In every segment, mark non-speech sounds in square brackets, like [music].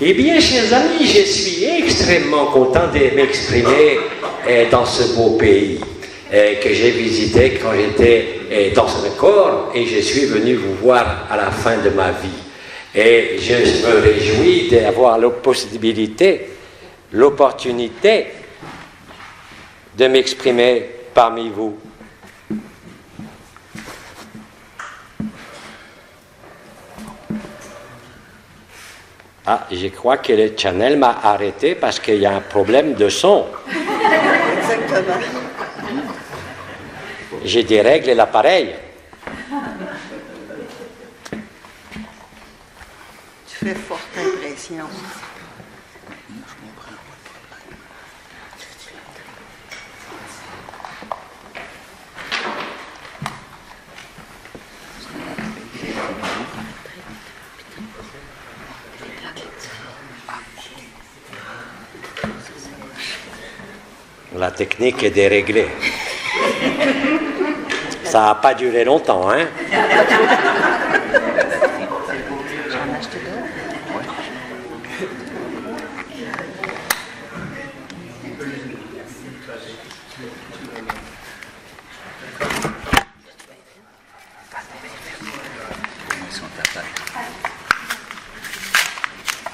Eh bien, chers amis, je suis extrêmement content de m'exprimer eh, dans ce beau pays eh, que j'ai visité quand j'étais eh, dans ce corps et je suis venu vous voir à la fin de ma vie. Et je me réjouis d'avoir la possibilité, l'opportunité de m'exprimer parmi vous. Ah, je crois que le channel m'a arrêté parce qu'il y a un problème de son. Exactement. J'ai dérègle l'appareil. Tu fais forte impression. La technique est déréglée. Ça n'a pas duré longtemps, hein?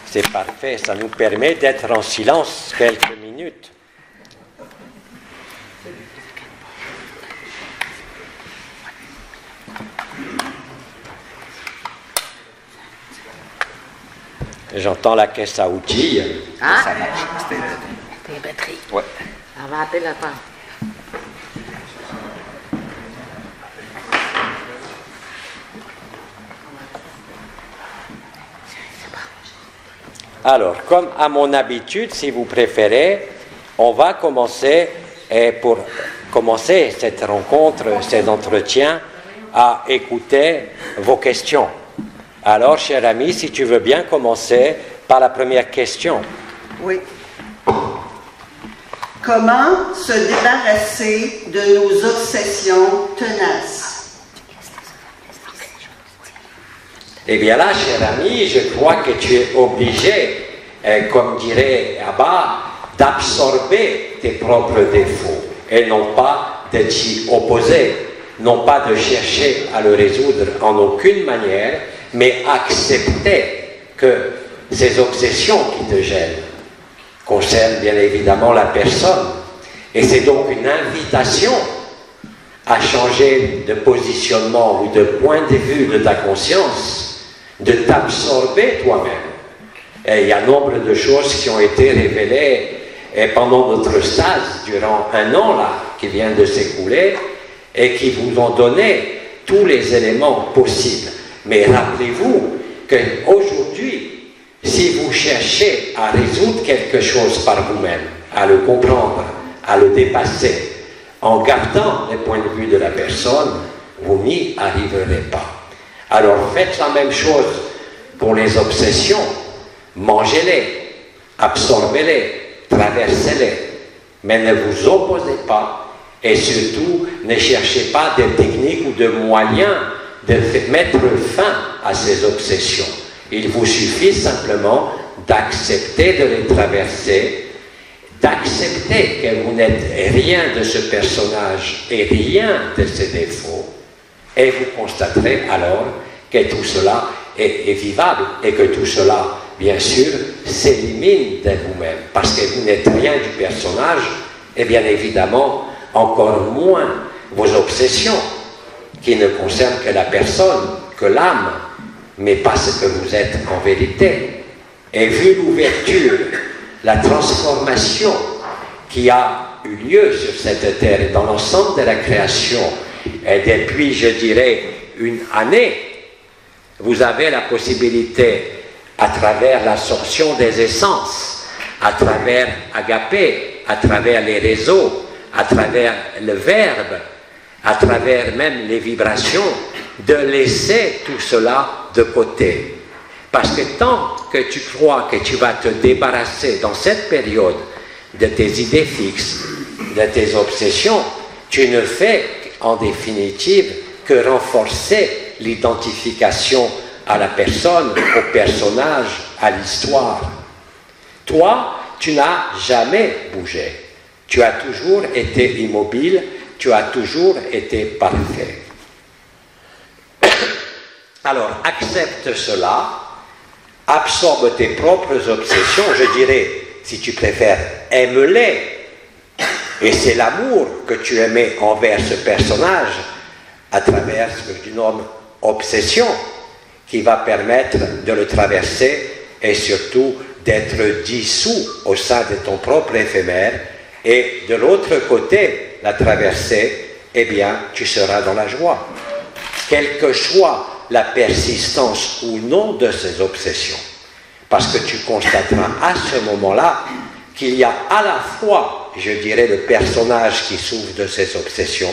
C'est parfait, ça nous permet d'être en silence quelques minutes. J'entends la caisse à outils. Hein? Ça marche. C'était Tes batteries. Ouais. On va appeler la fin. Alors, comme à mon habitude, si vous préférez, on va commencer, et pour commencer cette rencontre, cet entretien, à écouter vos questions. Alors, cher ami, si tu veux bien commencer par la première question. Oui. Comment se débarrasser de nos obsessions tenaces? Eh bien là, cher ami, je crois que tu es obligé, euh, comme dirait Abba, d'absorber tes propres défauts et non pas de t'y opposer, non pas de chercher à le résoudre en aucune manière, mais accepter que ces obsessions qui te gênent concernent bien évidemment la personne. Et c'est donc une invitation à changer de positionnement ou de point de vue de ta conscience de t'absorber toi-même. Et il y a nombre de choses qui ont été révélées pendant notre stage, durant un an là, qui vient de s'écouler, et qui vous ont donné tous les éléments possibles. Mais rappelez-vous qu'aujourd'hui, si vous cherchez à résoudre quelque chose par vous-même, à le comprendre, à le dépasser, en gardant les points de vue de la personne, vous n'y arriverez pas. Alors faites la même chose pour les obsessions. Mangez-les, absorbez-les, traversez-les. Mais ne vous opposez pas et surtout ne cherchez pas des techniques ou de moyens de mettre fin à ces obsessions. Il vous suffit simplement d'accepter de les traverser, d'accepter que vous n'êtes rien de ce personnage et rien de ses défauts, et vous constaterez alors que tout cela est, vivable et que tout cela, bien sûr, s'élimine de vous-même. Parce que vous n'êtes rien du personnage et bien évidemment encore moins vos obsessions qui ne concernent que la personne, que l'âme, mais pas ce que vous êtes en vérité. Et vu l'ouverture, la transformation qui a eu lieu sur cette terre et dans l'ensemble de la création, et depuis, je dirais, une année, vous avez la possibilité, à travers l'absorption des essences, à travers Agapé, à travers les réseaux, à travers le verbe, à travers même les vibrations, de laisser tout cela de côté. Parce que tant que tu crois que tu vas te débarrasser dans cette période de tes idées fixes, de tes obsessions, tu ne fais en définitive que renforcer l'identification à la personne, au personnage, à l'histoire. Toi, tu n'as jamais bougé. Tu as toujours été immobile, tu as toujours été parfait. [coughs] Alors, accepte cela, absorbe tes propres obsessions, je dirais, si tu préfères, aime-les. Et c'est l'amour que tu aimais envers ce personnage à travers ce que tu nommes obsession qui va permettre de le traverser et surtout d'être dissous au sein de ton propre éphémère. Et de l'autre côté, la traversée, eh bien, tu seras dans la joie. Quelle que soit la persistance ou non de ces obsessions. Parce que tu constateras à ce moment-là qu'il y a à la fois, je dirais, le personnage qui souffre de ces obsessions,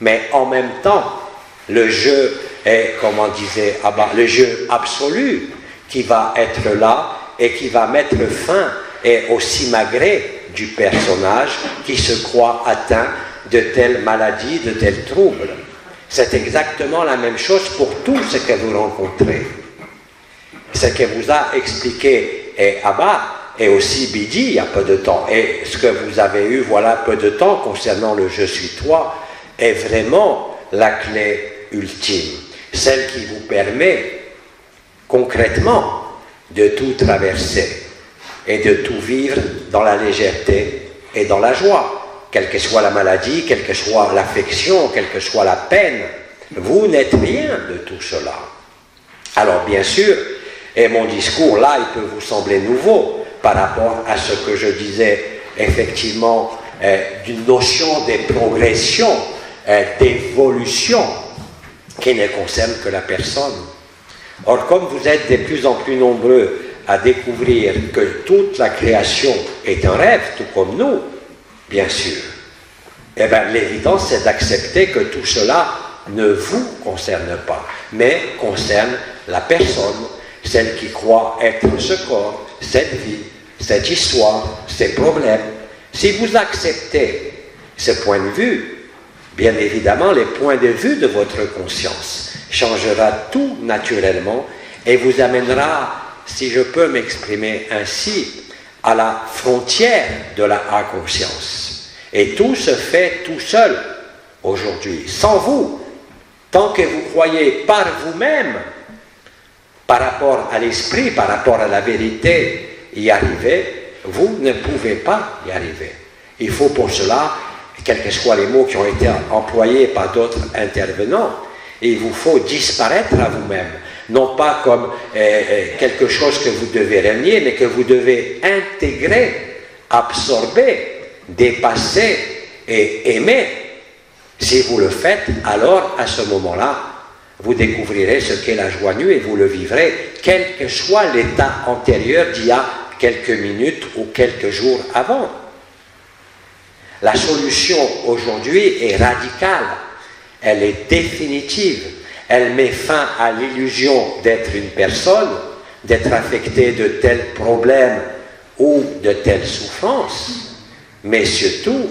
mais en même temps, le jeu est, comme on disait, le jeu absolu qui va être là et qui va mettre fin et aussi malgré du personnage qui se croit atteint de telles maladies, de tels troubles. C'est exactement la même chose pour tout ce que vous rencontrez. Ce que vous a expliqué et Abba et aussi Bidi il y a peu de temps, et ce que vous avez eu voilà peu de temps concernant le je suis toi, est vraiment la clé ultime, celle qui vous permet concrètement de tout traverser et de tout vivre dans la légèreté et dans la joie quelle que soit la maladie, quelle que soit l'affection, quelle que soit la peine, vous n'êtes rien de tout cela. Alors bien sûr, et mon discours là, il peut vous sembler nouveau par rapport à ce que je disais effectivement euh, d'une notion de progression, euh, d'évolution, qui ne concerne que la personne. Or, comme vous êtes de plus en plus nombreux à découvrir que toute la création est un rêve, tout comme nous, bien sûr. Eh bien, l'évidence, c'est d'accepter que tout cela ne vous concerne pas, mais concerne la personne, celle qui croit être ce corps, cette vie, cette histoire, ces problèmes. Si vous acceptez ce point de vue, bien évidemment, les points de vue de votre conscience changera tout naturellement et vous amènera, si je peux m'exprimer ainsi, à la frontière de la conscience. Et tout se fait tout seul aujourd'hui, sans vous. Tant que vous croyez par vous-même, par rapport à l'esprit, par rapport à la vérité, y arriver, vous ne pouvez pas y arriver. Il faut pour cela, quels que soient les mots qui ont été employés par d'autres intervenants, il vous faut disparaître à vous-même non pas comme euh, euh, quelque chose que vous devez régner, mais que vous devez intégrer, absorber, dépasser et aimer. Si vous le faites, alors à ce moment-là, vous découvrirez ce qu'est la joie nue et vous le vivrez, quel que soit l'état antérieur d'il y a quelques minutes ou quelques jours avant. La solution aujourd'hui est radicale, elle est définitive. Elle met fin à l'illusion d'être une personne, d'être affectée de tels problèmes ou de telles souffrances, mais surtout,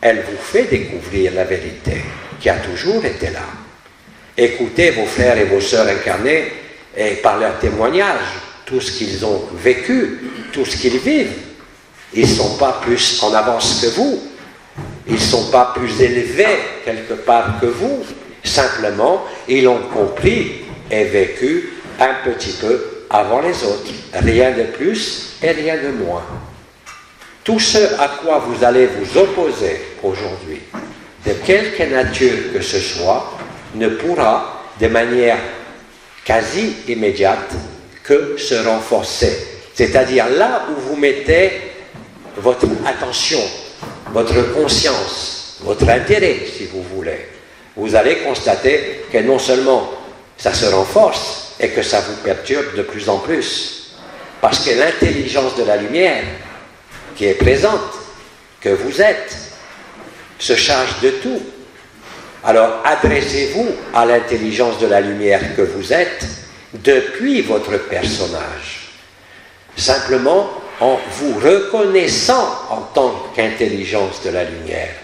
elle vous fait découvrir la vérité qui a toujours été là. Écoutez vos frères et vos sœurs incarnés et par leurs témoignages, tout ce qu'ils ont vécu, tout ce qu'ils vivent. Ils ne sont pas plus en avance que vous. Ils ne sont pas plus élevés quelque part que vous. Simplement, ils l'ont compris et vécu un petit peu avant les autres. Rien de plus et rien de moins. Tout ce à quoi vous allez vous opposer aujourd'hui, de quelque nature que ce soit, ne pourra de manière quasi immédiate que se renforcer. C'est-à-dire là où vous mettez votre attention, votre conscience, votre intérêt, si vous voulez, vous allez constater que non seulement ça se renforce et que ça vous perturbe de plus en plus. Parce que l'intelligence de la lumière qui est présente, que vous êtes, se charge de tout. Alors adressez-vous à l'intelligence de la lumière que vous êtes depuis votre personnage. Simplement en vous reconnaissant en tant qu'intelligence de la lumière,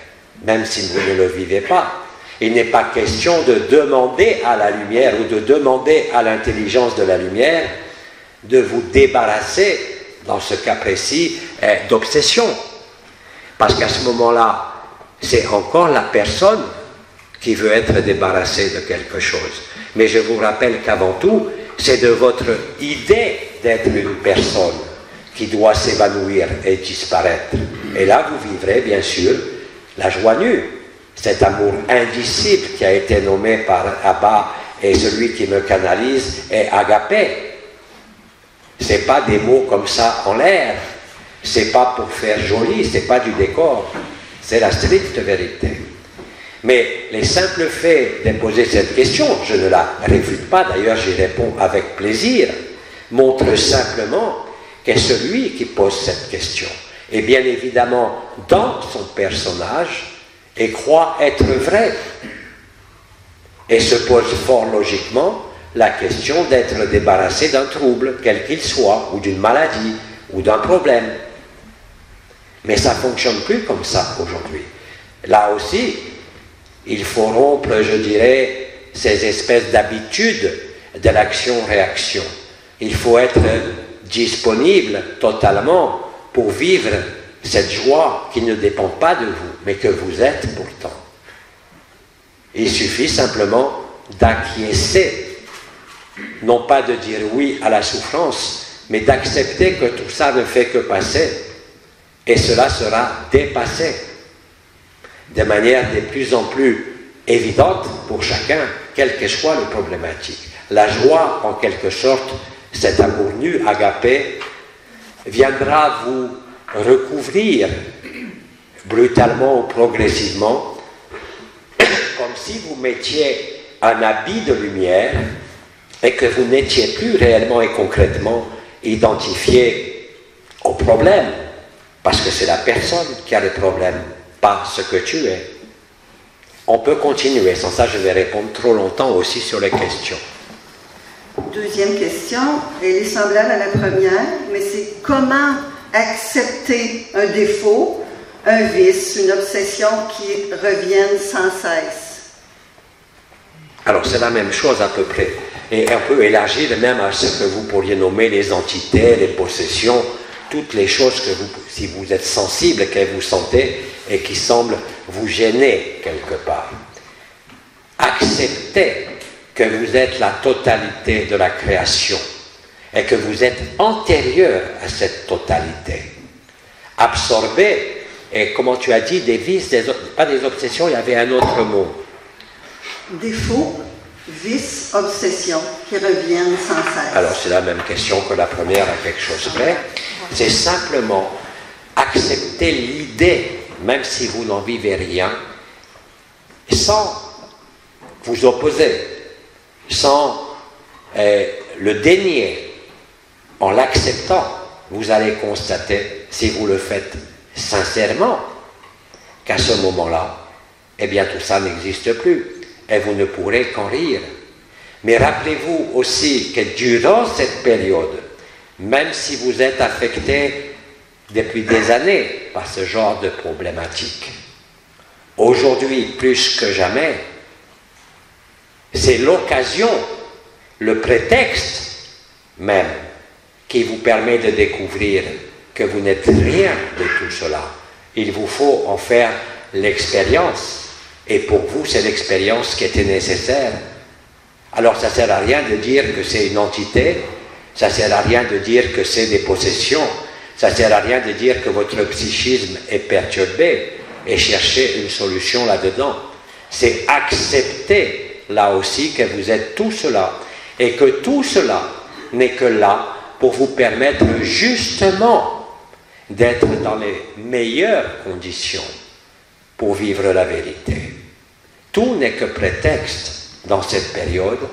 même si vous ne le vivez pas. Il n'est pas question de demander à la lumière ou de demander à l'intelligence de la lumière de vous débarrasser, dans ce cas précis, eh, d'obsession. Parce qu'à ce moment-là, c'est encore la personne qui veut être débarrassée de quelque chose. Mais je vous rappelle qu'avant tout, c'est de votre idée d'être une personne qui doit s'évanouir et disparaître. Et là, vous vivrez bien sûr la joie nue, cet amour indicible qui a été nommé par Abba et celui qui me canalise est agapé. C'est pas des mots comme ça en l'air. C'est pas pour faire joli, c'est pas du décor. C'est la stricte vérité. Mais les simples faits d'imposer cette question, je ne la réfute pas, d'ailleurs j'y réponds avec plaisir, montrent simplement qu'est celui qui pose cette question. Et bien évidemment, dans son personnage, et croit être vrai. Et se pose fort logiquement la question d'être débarrassé d'un trouble, quel qu'il soit, ou d'une maladie, ou d'un problème. Mais ça ne fonctionne plus comme ça aujourd'hui. Là aussi, il faut rompre, je dirais, ces espèces d'habitudes de l'action-réaction. Il faut être disponible totalement pour vivre cette joie qui ne dépend pas de vous, mais que vous êtes pourtant. Il suffit simplement d'acquiescer, non pas de dire oui à la souffrance, mais d'accepter que tout ça ne fait que passer, et cela sera dépassé de manière de plus en plus évidente pour chacun, quelle que soit le problématique. La joie, en quelque sorte, cet amour nu, agapé, viendra vous recouvrir brutalement ou progressivement, comme si vous mettiez un habit de lumière et que vous n'étiez plus réellement et concrètement identifié au problème, parce que c'est la personne qui a le problème, pas ce que tu es. On peut continuer, sans ça je vais répondre trop longtemps aussi sur les questions. Deuxième question, elle est semblable à la première, mais c'est comment accepter un défaut, un vice, une obsession qui reviennent sans cesse. Alors c'est la même chose à peu près. Et on peut élargir même à ce que vous pourriez nommer les entités, les possessions, toutes les choses que vous, si vous êtes sensible, que vous sentez et qui semblent vous gêner quelque part. Acceptez que vous êtes la totalité de la création et que vous êtes antérieur à cette totalité. Absorbé, et comment tu as dit, des vices, pas des obsessions, il y avait un autre mot. Défaut, vice, obsession, qui reviennent sans cesse. Alors c'est la même question que la première à quelque chose près. C'est simplement accepter l'idée, même si vous n'en vivez rien, sans vous opposer, sans euh, le dénier, en l'acceptant, vous allez constater, si vous le faites sincèrement, qu'à ce moment-là, eh bien tout ça n'existe plus et vous ne pourrez qu'en rire. Mais rappelez-vous aussi que durant cette période, même si vous êtes affecté depuis des années par ce genre de problématique, aujourd'hui plus que jamais, c'est l'occasion, le prétexte même qui vous permet de découvrir que vous n'êtes rien de tout cela. Il vous faut en faire l'expérience. Et pour vous, c'est l'expérience qui était nécessaire. Alors ça ne sert à rien de dire que c'est une entité, ça ne sert à rien de dire que c'est des possessions, ça ne sert à rien de dire que votre psychisme est perturbé et chercher une solution là-dedans. C'est accepter là aussi que vous êtes tout cela et que tout cela n'est que là pour vous permettre justement d'être dans les meilleures conditions pour vivre la vérité. Tout n'est que prétexte dans cette période,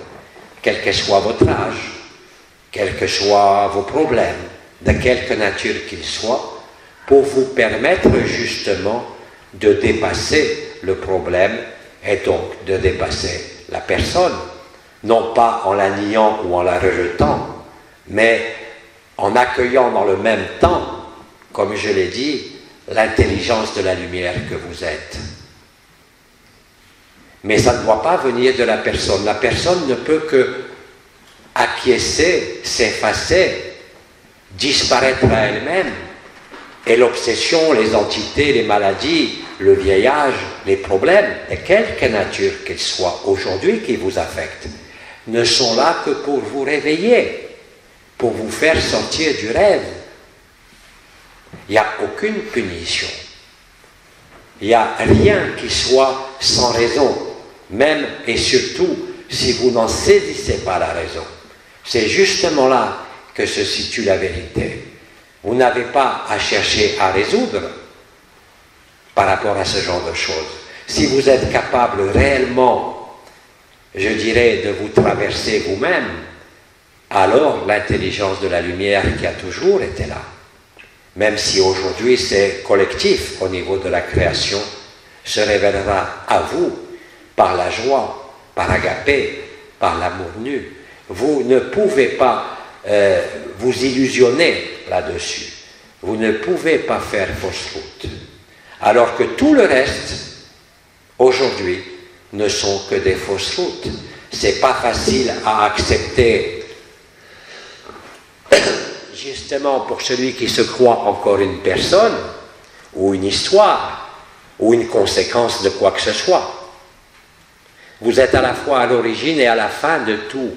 quel que soit votre âge, quels que soient vos problèmes, de quelque nature qu'ils soient, pour vous permettre justement de dépasser le problème et donc de dépasser la personne, non pas en la niant ou en la rejetant, mais en accueillant dans le même temps, comme je l'ai dit, l'intelligence de la lumière que vous êtes. Mais ça ne doit pas venir de la personne. La personne ne peut que acquiescer, s'effacer, disparaître à elle-même. Et l'obsession, les entités, les maladies, le vieillage, les problèmes, de quelque nature qu'ils soient aujourd'hui qui vous affectent, ne sont là que pour vous réveiller, pour vous faire sortir du rêve. Il n'y a aucune punition. Il n'y a rien qui soit sans raison, même et surtout si vous n'en saisissez pas la raison. C'est justement là que se situe la vérité. Vous n'avez pas à chercher à résoudre par rapport à ce genre de choses. Si vous êtes capable réellement, je dirais, de vous traverser vous-même, alors l'intelligence de la lumière qui a toujours été là, même si aujourd'hui c'est collectif au niveau de la création, se révélera à vous par la joie, par agapé, par l'amour nu. Vous ne pouvez pas euh, vous illusionner là-dessus. Vous ne pouvez pas faire fausse route. Alors que tout le reste, aujourd'hui, ne sont que des fausses routes. C'est pas facile à accepter. Justement pour celui qui se croit encore une personne, ou une histoire, ou une conséquence de quoi que ce soit. Vous êtes à la fois à l'origine et à la fin de tout.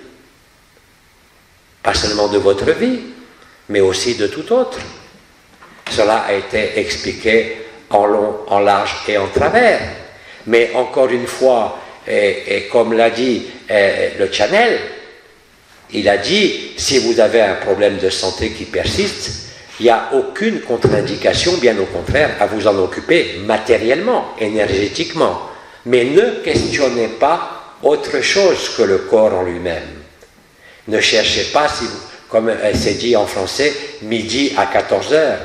Pas seulement de votre vie, mais aussi de tout autre. Cela a été expliqué en long, en large et en travers. Mais encore une fois, et, comme l'a dit eh, le Channel, il a dit, si vous avez un problème de santé qui persiste, il n'y a aucune contre-indication, bien au contraire, à vous en occuper matériellement, énergétiquement. Mais ne questionnez pas autre chose que le corps en lui-même. Ne cherchez pas, comme c'est dit en français, midi à 14 heures.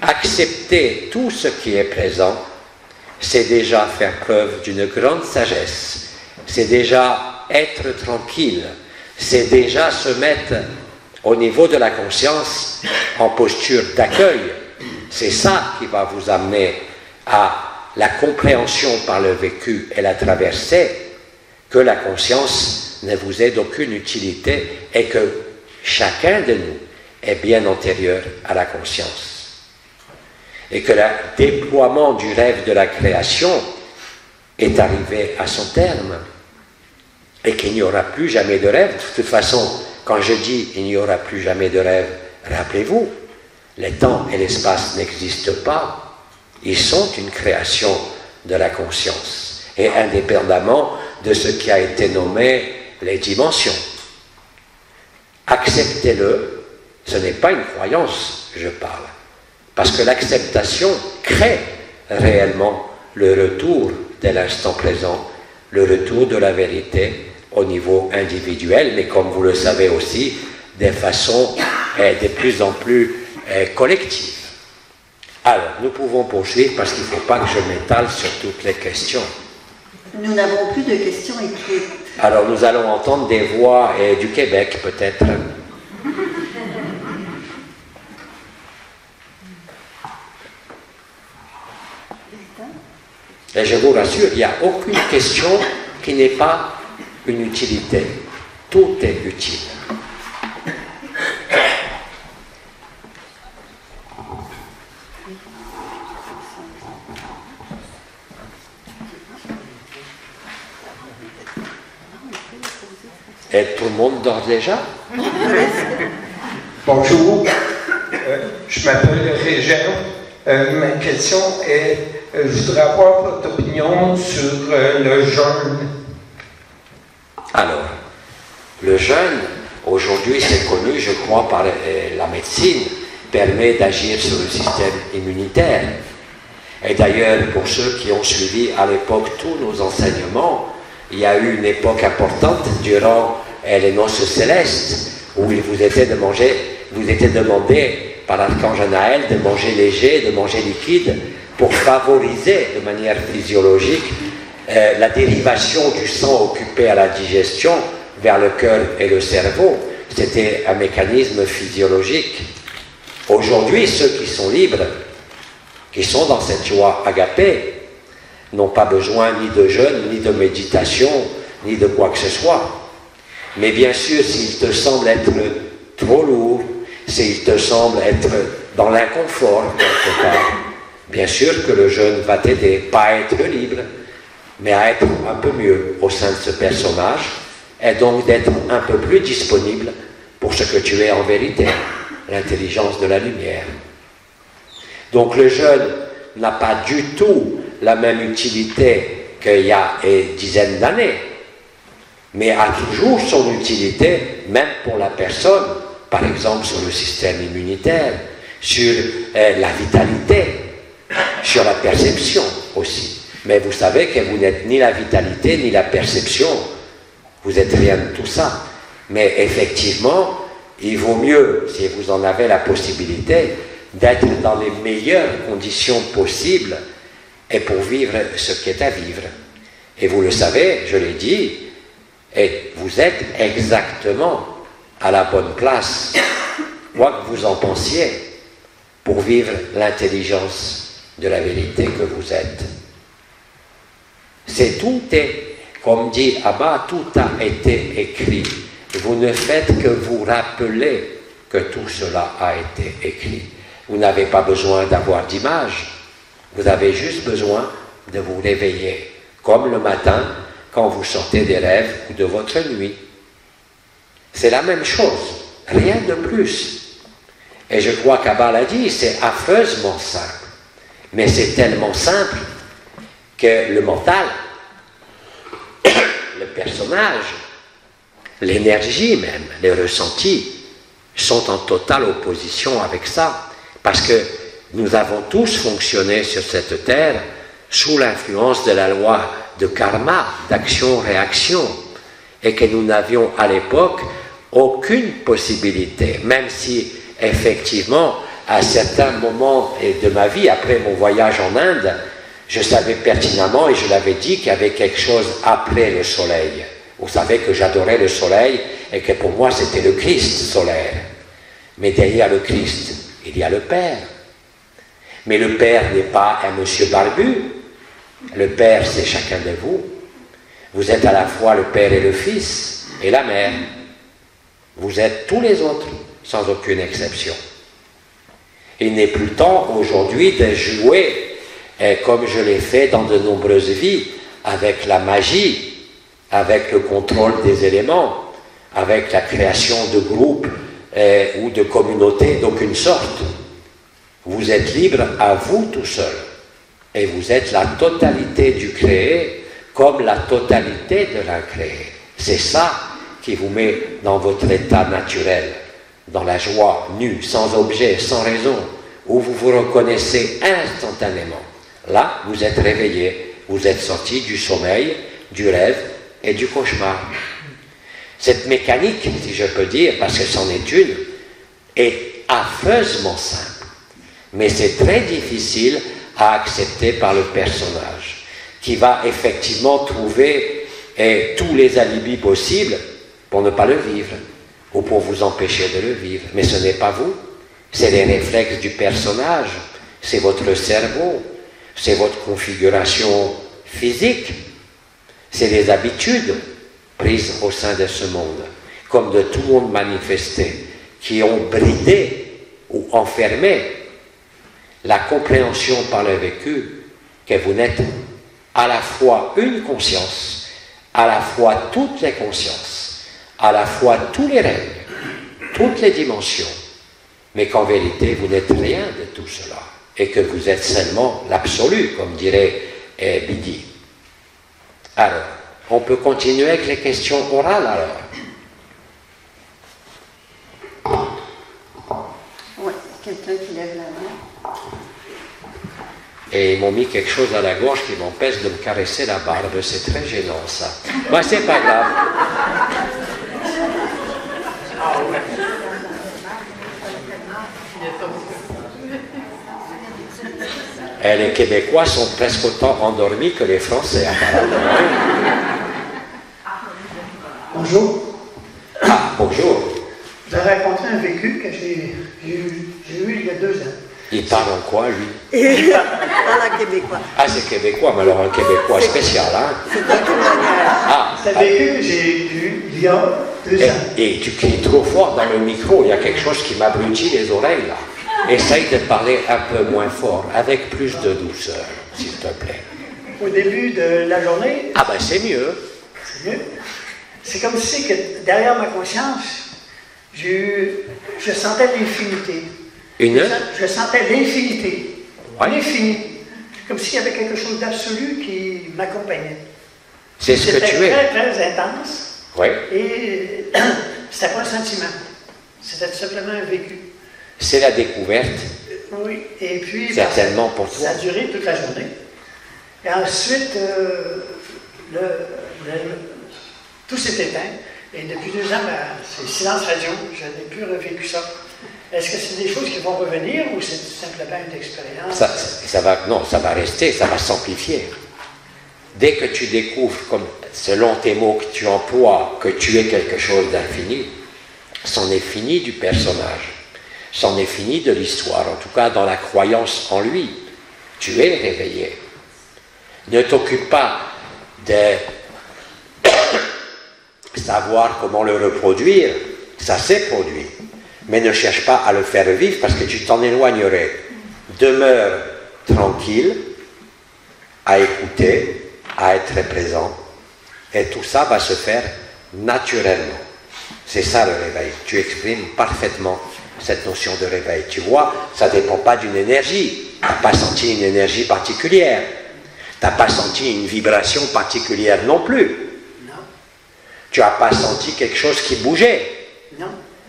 Accepter tout ce qui est présent, c'est déjà faire preuve d'une grande sagesse. C'est déjà être tranquille. C'est déjà se mettre au niveau de la conscience en posture d'accueil. C'est ça qui va vous amener à la compréhension par le vécu et la traversée que la conscience ne vous est d'aucune utilité et que chacun de nous est bien antérieur à la conscience. Et que le déploiement du rêve de la création est arrivé à son terme et qu'il n'y aura plus jamais de rêve. De toute façon, quand je dis il n'y aura plus jamais de rêve, rappelez-vous, les temps et l'espace n'existent pas. Ils sont une création de la conscience, et indépendamment de ce qui a été nommé les dimensions. Acceptez-le, ce n'est pas une croyance, je parle, parce que l'acceptation crée réellement le retour de l'instant présent, le retour de la vérité au niveau individuel, mais comme vous le savez aussi, de façon eh, de plus en plus eh, collective. Alors, nous pouvons poursuivre parce qu'il ne faut pas que je m'étale sur toutes les questions. Nous n'avons plus de questions écrites. Alors, nous allons entendre des voix et du Québec, peut-être. Et je vous rassure, il n'y a aucune question qui n'ait pas une utilité. Tout est utile. Et tout le monde dort déjà? Bonjour, euh, je m'appelle Régent. Euh, ma question est, euh, je voudrais avoir votre opinion sur le jeûne. Alors, le jeûne, aujourd'hui c'est connu, je crois, par la médecine, permet d'agir sur le système immunitaire. Et d'ailleurs, pour ceux qui ont suivi à l'époque tous nos enseignements, il y a eu une époque importante durant les noces célestes où il vous était de manger, vous était demandé par l'archange Anaël de manger léger, de manger liquide pour favoriser de manière physiologique euh, la dérivation du sang occupé à la digestion vers le cœur et le cerveau. C'était un mécanisme physiologique. Aujourd'hui, ceux qui sont libres, qui sont dans cette joie agapée, n'ont pas besoin ni de jeûne, ni de méditation, ni de quoi que ce soit. Mais bien sûr, s'il te semble être trop lourd, s'il te semble être dans l'inconfort bien sûr que le jeûne va t'aider, pas être libre, mais à être un peu mieux au sein de ce personnage, et donc d'être un peu plus disponible pour ce que tu es en vérité, l'intelligence de la lumière. Donc le jeûne n'a pas du tout la même utilité qu'il y a une dizaine d'années, mais a toujours son utilité, même pour la personne, par exemple sur le système immunitaire, sur euh, la vitalité, sur la perception aussi. Mais vous savez que vous n'êtes ni la vitalité ni la perception, vous n'êtes rien de tout ça. Mais effectivement, il vaut mieux, si vous en avez la possibilité, d'être dans les meilleures conditions possibles et pour vivre ce qui est à vivre. Et vous le savez, je l'ai dit, et vous êtes exactement à la bonne place, quoi que vous en pensiez, pour vivre l'intelligence de la vérité que vous êtes. C'est tout est, comme dit Abba, tout a été écrit. Vous ne faites que vous rappeler que tout cela a été écrit. Vous n'avez pas besoin d'avoir d'image. Vous avez juste besoin de vous réveiller, comme le matin quand vous sortez des rêves ou de votre nuit. C'est la même chose, rien de plus. Et je crois qu'Abba l'a dit, c'est affreusement simple. Mais c'est tellement simple que le mental, le personnage, l'énergie même, les ressentis, sont en totale opposition avec ça. Parce que nous avons tous fonctionné sur cette terre sous l'influence de la loi de karma, d'action-réaction, et que nous n'avions à l'époque aucune possibilité, même si effectivement, à certains moments de ma vie, après mon voyage en Inde, je savais pertinemment et je l'avais dit qu'il y avait quelque chose après le soleil. Vous savez que j'adorais le soleil et que pour moi c'était le Christ solaire. Mais derrière le Christ, il y a le Père. Mais le Père n'est pas un monsieur barbu. Le Père, c'est chacun de vous. Vous êtes à la fois le Père et le Fils et la Mère. Vous êtes tous les autres, sans aucune exception. Il n'est plus temps aujourd'hui de jouer, eh, comme je l'ai fait dans de nombreuses vies, avec la magie, avec le contrôle des éléments, avec la création de groupes eh, ou de communautés d'aucune sorte. Vous êtes libre à vous tout seul. Et vous êtes la totalité du créé comme la totalité de l'incréé. C'est ça qui vous met dans votre état naturel, dans la joie nue, sans objet, sans raison, où vous vous reconnaissez instantanément. Là, vous êtes réveillé, vous êtes sorti du sommeil, du rêve et du cauchemar. Cette mécanique, si je peux dire, parce que c'en est une, est affreusement simple. Mais c'est très difficile à accepter par le personnage, qui va effectivement trouver eh, tous les alibis possibles pour ne pas le vivre, ou pour vous empêcher de le vivre. Mais ce n'est pas vous, c'est les réflexes du personnage, c'est votre cerveau, c'est votre configuration physique, c'est les habitudes prises au sein de ce monde, comme de tout monde manifesté, qui ont bridé ou enfermé la compréhension par le vécu que vous n'êtes à la fois une conscience, à la fois toutes les consciences, à la fois tous les règnes, toutes les dimensions, mais qu'en vérité vous n'êtes rien de tout cela et que vous êtes seulement l'absolu, comme dirait eh, Bidi. Alors, on peut continuer avec les questions orales alors? Oui, quelqu'un qui lève la main. Et ils m'ont mis quelque chose à la gorge qui m'empêche de me caresser la barbe. C'est très gênant ça. Moi, c'est pas grave. Et les Québécois sont presque autant endormis que les Français, apparemment. Bonjour. Ah, bonjour. Je vais raconter un vécu que j'ai eu, il y a deux ans. Il parle en quoi, lui? [laughs] Dans la québécois. Ah, c'est québécois, mais alors un québécois spécial, hein? C'est un témoignage. Ah, C'est un vécu que j'ai eu il y a Deux Et, ans. et tu cries trop fort dans le micro, il y a quelque chose qui m'abrutit les oreilles là. Essaye de parler un peu moins fort, avec plus de douceur, s'il te plaît. Au début de la journée, Ah ben c'est mieux. c'est mieux. C'est comme si que derrière ma conscience, j'ai eu, je sentais l'infinité. Une? Je sentais l'infinité. Ouais. L'infini. Comme s'il y avait quelque chose d'absolu qui m'accompagnait. C'est ce que C'était tu es. très, très intense. Oui. Et [clears throat] c'était pas un sentiment. C'était simplement un vécu. C'est la découverte. Oui. Et puis. ben, Certainement pour toi. Ça a duré toute la journée. Et ensuite, euh, le- le- tout s'est éteint. Et depuis deux ans, ben, c'est silence radio. Je n'ai plus revécu ça. Est-ce que c'est des choses qui vont revenir ou c'est simplement une expérience? Ça, ça va, non, ça va rester, ça va s'amplifier. Dès que tu découvres, comme selon tes mots que tu emploies, que tu es quelque chose d'infini, c'en est fini du personnage, c'en est fini de l'histoire, en tout cas dans la croyance en lui. Tu es réveillé. Ne t'occupe pas de [coughs] savoir comment le reproduire, ça s'est produit. Mais ne cherche pas à le faire vivre parce que tu t'en éloignerais. Demeure tranquille, à écouter, à être présent. Et tout ça va se faire naturellement. C'est ça le réveil. Tu exprimes parfaitement cette notion de réveil. Tu vois, ça ne dépend pas d'une énergie. Tu n'as pas senti une énergie particulière. Tu n'as pas senti une vibration particulière non plus. Non, Tu n'as pas senti quelque chose qui bougeait. non.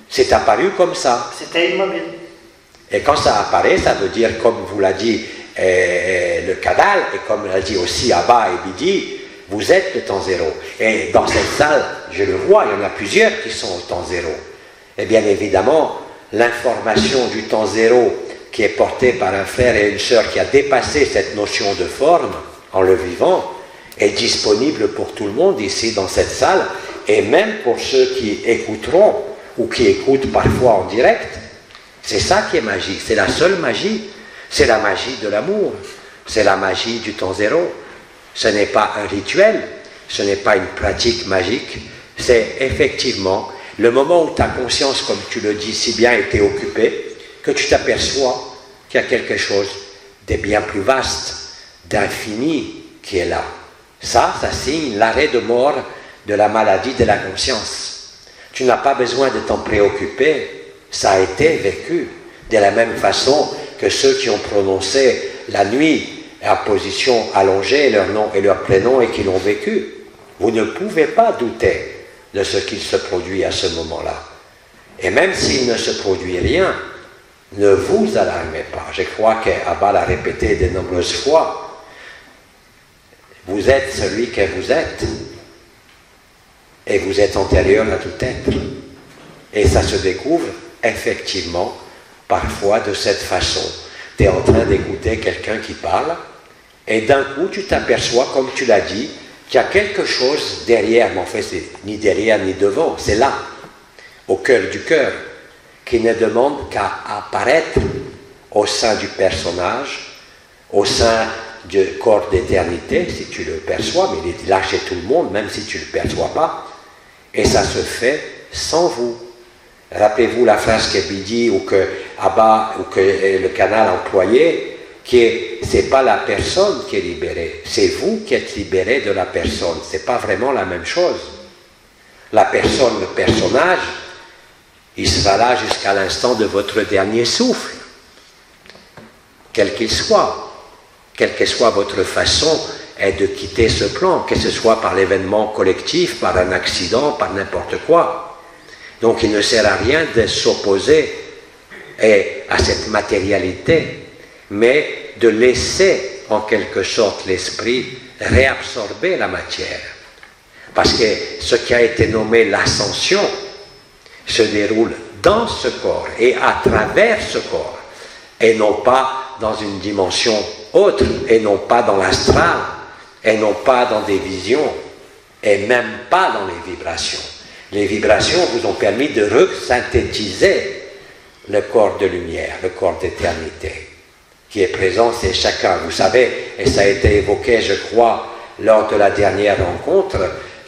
C'est apparu comme ça. C'était immobile. Et quand ça apparaît, ça veut dire, comme vous l'a dit euh, le canal, et comme l'a dit aussi Abba et Bidi, vous êtes le temps zéro. Et dans cette salle, je le vois, il y en a plusieurs qui sont au temps zéro. Et bien évidemment, l'information du temps zéro qui est portée par un frère et une sœur qui a dépassé cette notion de forme en le vivant est disponible pour tout le monde ici dans cette salle et même pour ceux qui écouteront ou qui écoutent parfois en direct. C'est ça qui est magique, c'est la seule magie. C'est la magie de l'amour, c'est la magie du temps zéro. Ce n'est pas un rituel, ce n'est pas une pratique magique, c'est effectivement le moment où ta conscience, comme tu le dis si bien, était occupée, que tu t'aperçois qu'il y a quelque chose de bien plus vaste, d'infini qui est là. Ça, ça signe l'arrêt de mort de la maladie de la conscience. Tu n'as pas besoin de t'en préoccuper, ça a été vécu de la même façon que ceux qui ont prononcé la nuit en position allongée leur nom et leur prénom et qui l'ont vécu. Vous ne pouvez pas douter de ce qu'il se produit à ce moment-là. Et même s'il ne se produit rien, ne vous alarmez pas. Je crois qu'Abba l'a répété de nombreuses fois. Vous êtes celui que vous êtes. Et vous êtes antérieur à tout être. Et ça se découvre effectivement parfois de cette façon. Tu es en train d'écouter quelqu'un qui parle et d'un coup tu t'aperçois, comme tu l'as dit, qu'il y a quelque chose derrière, mais en fait c'est ni derrière ni devant, c'est là, au cœur du cœur, qui ne demande qu'à apparaître au sein du personnage, au sein du corps d'éternité, si tu le perçois, mais il est là chez tout le monde, même si tu ne le perçois pas, et ça se fait sans vous. Rappelez-vous la phrase que Bidi ou que Abba ou que le canal employé, qui est c'est pas la personne qui est libérée, c'est vous qui êtes libéré de la personne. C'est pas vraiment la même chose. La personne, le personnage, il sera là jusqu'à l'instant de votre dernier souffle, quel qu'il soit, quelle que soit votre façon est de quitter ce plan, que ce soit par l'événement collectif, par un accident, par n'importe quoi. Donc il ne sert à rien de s'opposer à cette matérialité, mais de laisser en quelque sorte l'esprit réabsorber la matière. Parce que ce qui a été nommé l'ascension se déroule dans ce corps et à travers ce corps, et non pas dans une dimension autre, et non pas dans l'astral, et non pas dans des visions, et même pas dans les vibrations. Les vibrations vous ont permis de resynthétiser le corps de lumière, le corps d'éternité, qui est présent, c'est chacun. Vous savez, et ça a été évoqué, je crois, lors de la dernière rencontre,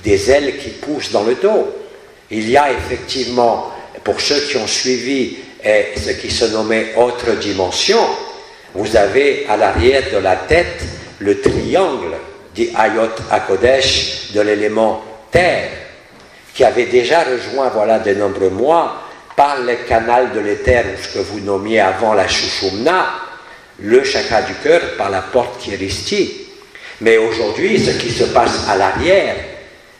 des ailes qui poussent dans le dos. Il y a effectivement, pour ceux qui ont suivi eh, ce qui se nommait autre dimension, vous avez à l'arrière de la tête le triangle dit Ayot Akodesh de l'élément terre, qui avait déjà rejoint voilà de nombreux mois par le canal de l'éther, ce que vous nommiez avant la Shushumna, le chakra du cœur par la porte Kiristi. Mais aujourd'hui, ce qui se passe à l'arrière,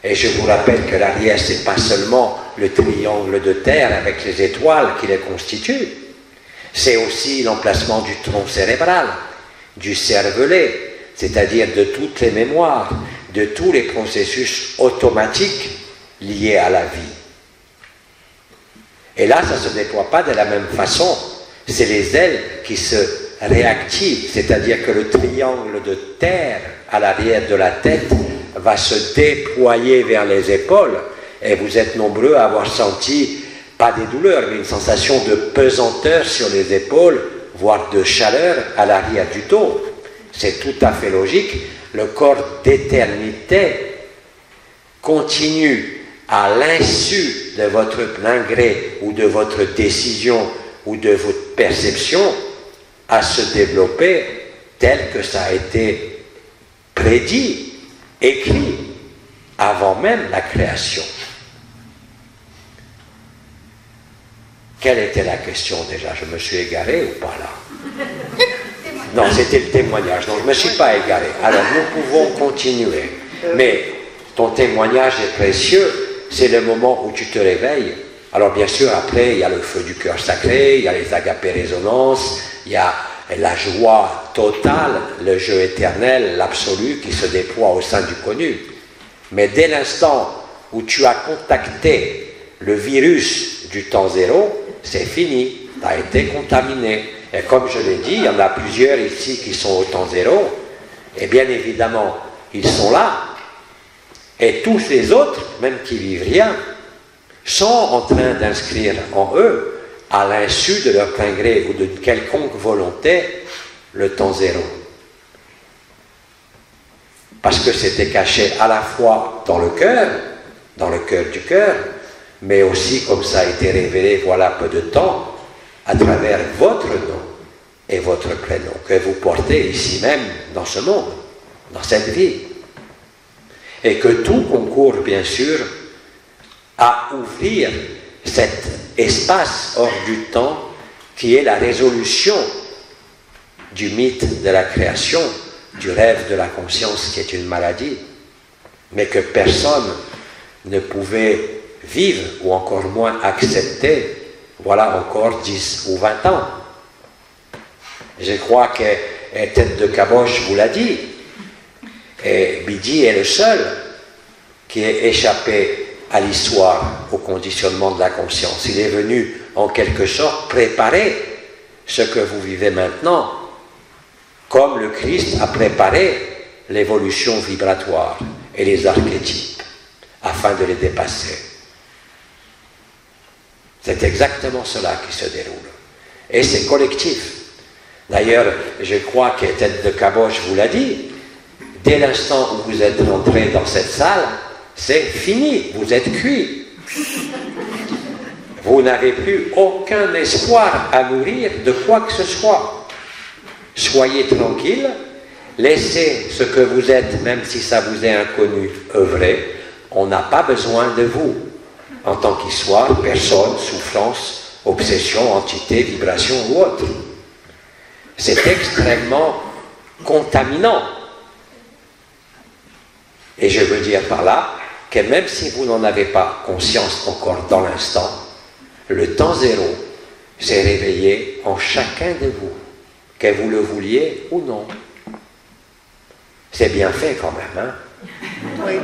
et je vous rappelle que l'arrière, c'est pas seulement le triangle de terre avec les étoiles qui les constituent, c'est aussi l'emplacement du tronc cérébral, du cervelet, c'est-à-dire de toutes les mémoires, de tous les processus automatiques liés à la vie. Et là, ça ne se déploie pas de la même façon. C'est les ailes qui se réactivent, c'est-à-dire que le triangle de terre à l'arrière de la tête va se déployer vers les épaules. Et vous êtes nombreux à avoir senti, pas des douleurs, mais une sensation de pesanteur sur les épaules, voire de chaleur à l'arrière du dos. C'est tout à fait logique. Le corps d'éternité continue à l'insu de votre plein gré ou de votre décision ou de votre perception à se développer tel que ça a été prédit, écrit avant même la création. Quelle était la question déjà? Je me suis égaré ou pas là? Non, c'était le témoignage. Donc je ne me suis pas égaré. Alors nous pouvons continuer. Mais ton témoignage est précieux. C'est le moment où tu te réveilles. Alors bien sûr, après, il y a le feu du cœur sacré, il y a les agapés résonances, il y a la joie totale, le jeu éternel, l'absolu qui se déploie au sein du connu. Mais dès l'instant où tu as contacté le virus du temps zéro, c'est fini, tu as été contaminé. Et comme je l'ai dit, il y en a plusieurs ici qui sont au temps zéro, et bien évidemment, ils sont là. Et tous les autres, même qui vivent rien, sont en train d'inscrire en eux à l'insu de leur plein gré ou de quelconque volonté, le temps zéro. Parce que c'était caché à la fois dans le cœur, dans le cœur du cœur, mais aussi comme ça a été révélé voilà peu de temps, à travers votre nom et votre prénom que vous portez ici même dans ce monde, dans cette vie. Et que tout concourt bien sûr à ouvrir cet espace hors du temps qui est la résolution du mythe de la création, du rêve de la conscience qui est une maladie, mais que personne ne pouvait vivre ou encore moins accepter, voilà encore 10 ou 20 ans. Je crois que Tête de Caboche vous l'a dit, et Bidi est le seul qui est échappé à l'histoire, au conditionnement de la conscience. Il est venu en quelque sorte préparer ce que vous vivez maintenant, comme le Christ a préparé l'évolution vibratoire et les archétypes, afin de les dépasser. C'est exactement cela qui se déroule. Et c'est collectif. D'ailleurs, je crois que Tête de Caboche vous l'a dit, dès l'instant où vous êtes rentré dans cette salle, c'est fini, vous êtes cuit. Vous n'avez plus aucun espoir à nourrir de quoi que ce soit. Soyez tranquille, laissez ce que vous êtes, même si ça vous est inconnu, œuvrer. On n'a pas besoin de vous en tant qu'histoire, personne, souffrance, obsession, entité, vibration ou autre. C'est extrêmement contaminant. Et je veux dire par là que même si vous n'en avez pas conscience encore dans l'instant, le temps zéro s'est réveillé en chacun de vous, que vous le vouliez ou non. C'est bien fait quand même, hein? Oui.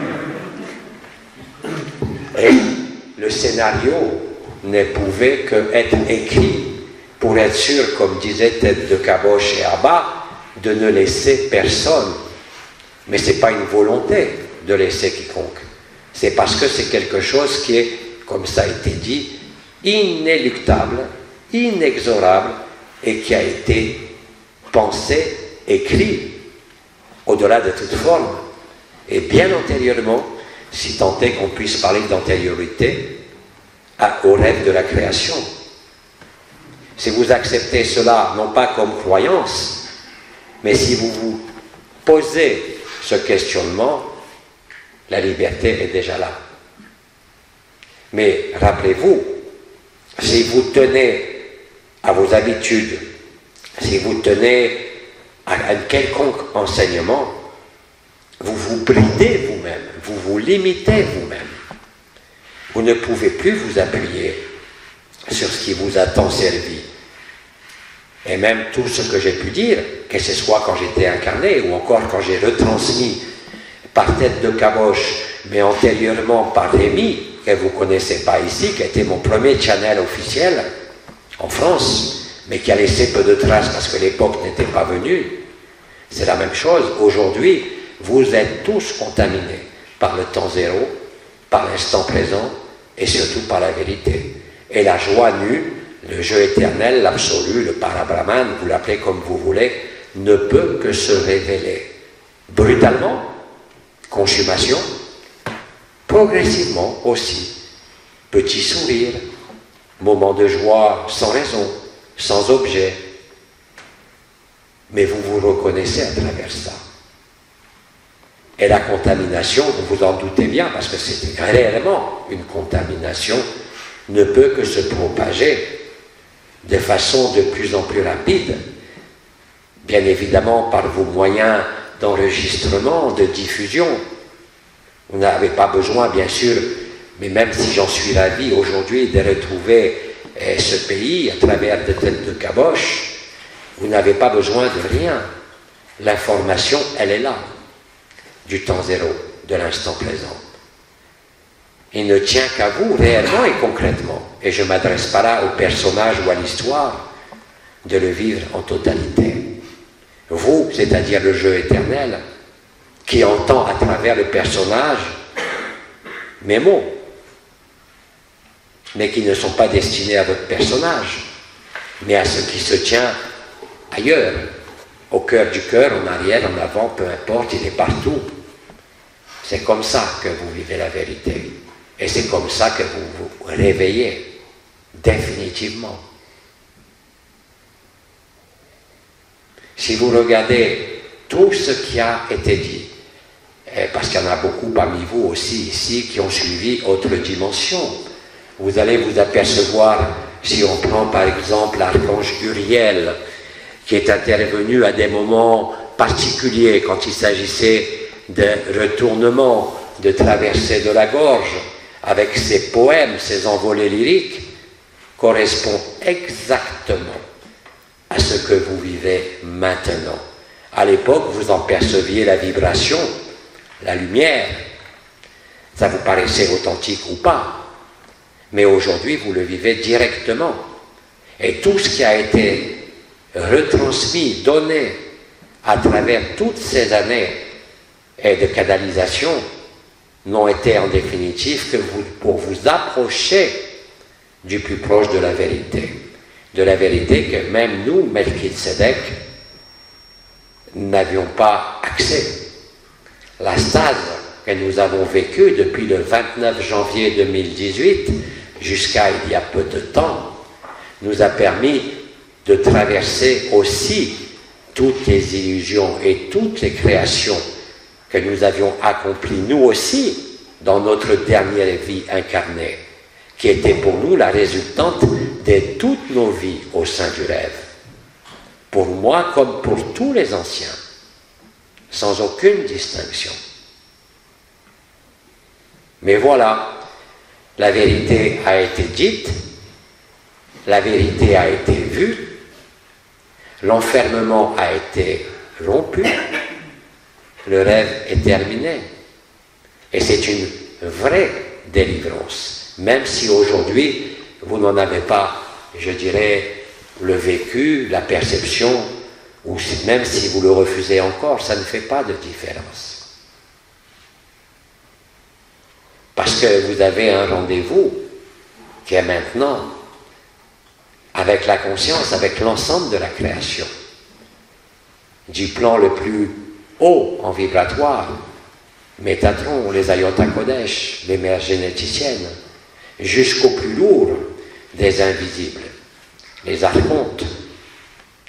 Et le scénario ne pouvait que être écrit pour être sûr, comme disait Tête de Caboche et Abba, de ne laisser personne. Mais ce n'est pas une volonté de laisser quiconque. C'est parce que c'est quelque chose qui est, comme ça a été dit, inéluctable, inexorable et qui a été pensé, écrit au-delà de toute forme. Et bien antérieurement, si tant est qu'on puisse parler d'antériorité, au rêve de la création. Si vous acceptez cela, non pas comme croyance, mais si vous vous posez ce questionnement, la liberté est déjà là. Mais rappelez-vous, si vous tenez à vos habitudes, si vous tenez à un quelconque enseignement, vous vous bridez vous-même, vous vous limitez vous-même. Vous ne pouvez plus vous appuyer sur ce qui vous a tant servi. Et même tout ce que j'ai pu dire, que ce soit quand j'étais incarné ou encore quand j'ai retransmis par tête de caboche, mais antérieurement par Rémi, que vous connaissez pas ici, qui était mon premier channel officiel en France, mais qui a laissé peu de traces parce que l'époque n'était pas venue. C'est la même chose. Aujourd'hui, vous êtes tous contaminés par le temps zéro, par l'instant présent et surtout par la vérité. Et la joie nue, le jeu éternel, l'absolu, le parabrahman, vous l'appelez comme vous voulez, ne peut que se révéler brutalement, consommation, progressivement aussi, petit sourire, moment de joie sans raison, sans objet, mais vous vous reconnaissez à travers ça. Et la contamination, vous vous en doutez bien, parce que c'est réellement une contamination, ne peut que se propager de façon de plus en plus rapide, bien évidemment par vos moyens d'enregistrement, de diffusion. Vous n'avez pas besoin, bien sûr, mais même si j'en suis ravi aujourd'hui de retrouver eh, ce pays à travers de têtes de caboche, vous n'avez pas besoin de rien. L'information, elle est là du temps zéro, de l'instant présent. Il ne tient qu'à vous, réellement et concrètement. Et je m'adresse pas là au personnage ou à l'histoire, de le vivre en totalité. Vous, c'est-à-dire le jeu éternel, qui entend à travers le personnage mes mots, mais qui ne sont pas destinés à votre personnage, mais à ce qui se tient ailleurs, au cœur du cœur, en arrière, en avant, peu importe, il est partout. C'est comme ça que vous vivez la vérité. Et c'est comme ça que vous vous réveillez définitivement. Si vous regardez tout ce qui a été dit, parce qu'il y en a beaucoup parmi vous aussi ici qui ont suivi autre dimension, vous allez vous apercevoir, si on prend par exemple l'archange Uriel, qui est intervenu à des moments particuliers quand il s'agissait de retournement, de traversée de la gorge, avec ses poèmes, ses envolées lyriques, correspond exactement à ce que vous vivez maintenant. À l'époque, vous en perceviez la vibration, la lumière. Ça vous paraissait authentique ou pas. Mais aujourd'hui, vous le vivez directement. Et tout ce qui a été retransmis, donné à travers toutes ces années et de canalisation n'ont été en définitive que pour vous approcher du plus proche de la vérité. De la vérité que même nous, Melchizedek, n'avions pas accès. La stase que nous avons vécue depuis le 29 janvier 2018 jusqu'à il y a peu de temps nous a permis de traverser aussi toutes les illusions et toutes les créations que nous avions accomplies nous aussi dans notre dernière vie incarnée, qui était pour nous la résultante de toutes nos vies au sein du rêve. Pour moi comme pour tous les anciens, sans aucune distinction. Mais voilà, la vérité a été dite, la vérité a été vue, l'enfermement a été rompu, le rêve est terminé. Et c'est une vraie délivrance, même si aujourd'hui vous n'en avez pas, je dirais, le vécu, la perception, ou même si vous le refusez encore, ça ne fait pas de différence. Parce que vous avez un rendez-vous qui est maintenant avec la conscience, avec l'ensemble de la création, du plan le plus haut en vibratoire, Métatron, les Ayota Kodesh, les mères généticiennes, jusqu'au plus lourd des invisibles, les archontes,